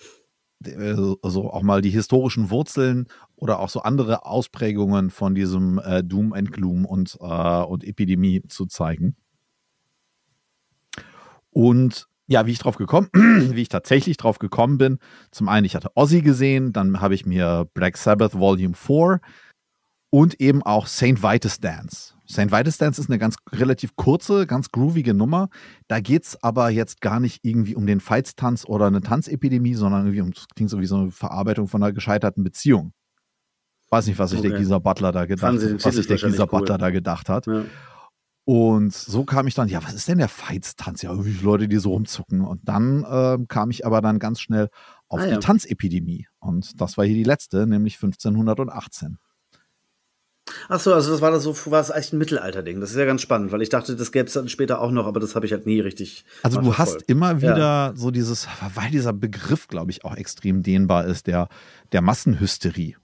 Äh, Also auch mal die historischen Wurzeln oder auch so andere Ausprägungen von diesem äh, Doom and Gloom und, äh, und Epidemie zu zeigen. Und ja, wie ich drauf gekommen, wie ich tatsächlich drauf gekommen bin, zum einen, ich hatte Ozzy gesehen, dann habe ich mir Black Sabbath Volume 4 und eben auch St. Vitus Dance. St. Vitus Dance ist eine ganz relativ kurze, ganz groovige Nummer. Da geht es aber jetzt gar nicht irgendwie um den Feitstanz oder eine Tanzepidemie, sondern irgendwie um, das klingt so wie so eine Verarbeitung von einer gescheiterten Beziehung. Weiß nicht, was sich der Okay. Gieser Butler da gedacht den was sich der Gieser cool. Butler da gedacht hat. Ja. Und so kam ich dann, ja, was ist denn der Feitstanz? Ja, irgendwie Leute, die so rumzucken. Und dann ähm, kam ich aber dann ganz schnell auf Ah, die ja. Tanzepidemie. Und das war hier die letzte, nämlich 1518. Ach so, also das war das so, war es eigentlich ein Mittelalterding. Das ist ja ganz spannend, weil ich dachte, das gäbe es dann später auch noch, aber das habe ich halt nie richtig. Also du hast immer Ja. wieder so dieses, weil dieser Begriff, glaube ich, auch extrem dehnbar ist, der, der Massenhysterie.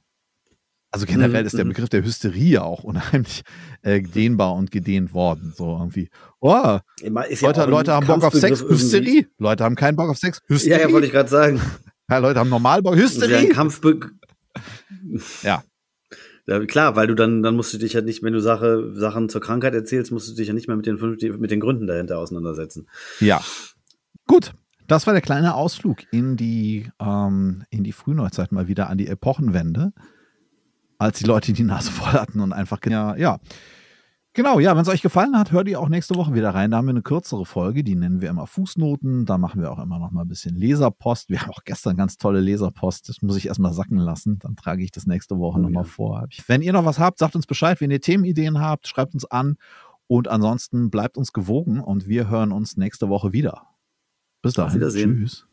Also generell Mhm, ist der mhm. Begriff der Hysterie ja auch unheimlich äh, dehnbar und gedehnt worden. So irgendwie, oh, ist ja Leute, Leute haben Bock auf Sex, irgendwie. Hysterie. Leute haben keinen Bock auf Sex, Hysterie. Ja, ja, wollte ich gerade sagen. Ja, Leute haben normal Bock, ist ja Hysterie. Kampfbe Ja. Ja, klar, weil du dann, dann musst du dich ja nicht, wenn du Sache, Sachen zur Krankheit erzählst, musst du dich ja nicht mehr mit den, fünf- mit den Gründen dahinter auseinandersetzen. Ja. Gut. Das war der kleine Ausflug in die, ähm, in die Frühneuzeit mal wieder an die Epochenwende, als die Leute die Nase voll hatten und einfach, ja, ja. Genau, ja, wenn es euch gefallen hat, hört ihr auch nächste Woche wieder rein. Da haben wir eine kürzere Folge, die nennen wir immer Fußnoten. Da machen wir auch immer noch mal ein bisschen Leserpost. Wir haben auch gestern ganz tolle Leserpost. Das muss ich erstmal sacken lassen. Dann trage ich das nächste Woche Oh noch mal ja. vor. Wenn ihr noch was habt, sagt uns Bescheid. Wenn ihr Themenideen habt, schreibt uns an. Und ansonsten bleibt uns gewogen und wir hören uns nächste Woche wieder. Bis dahin. Wiedersehen. Tschüss.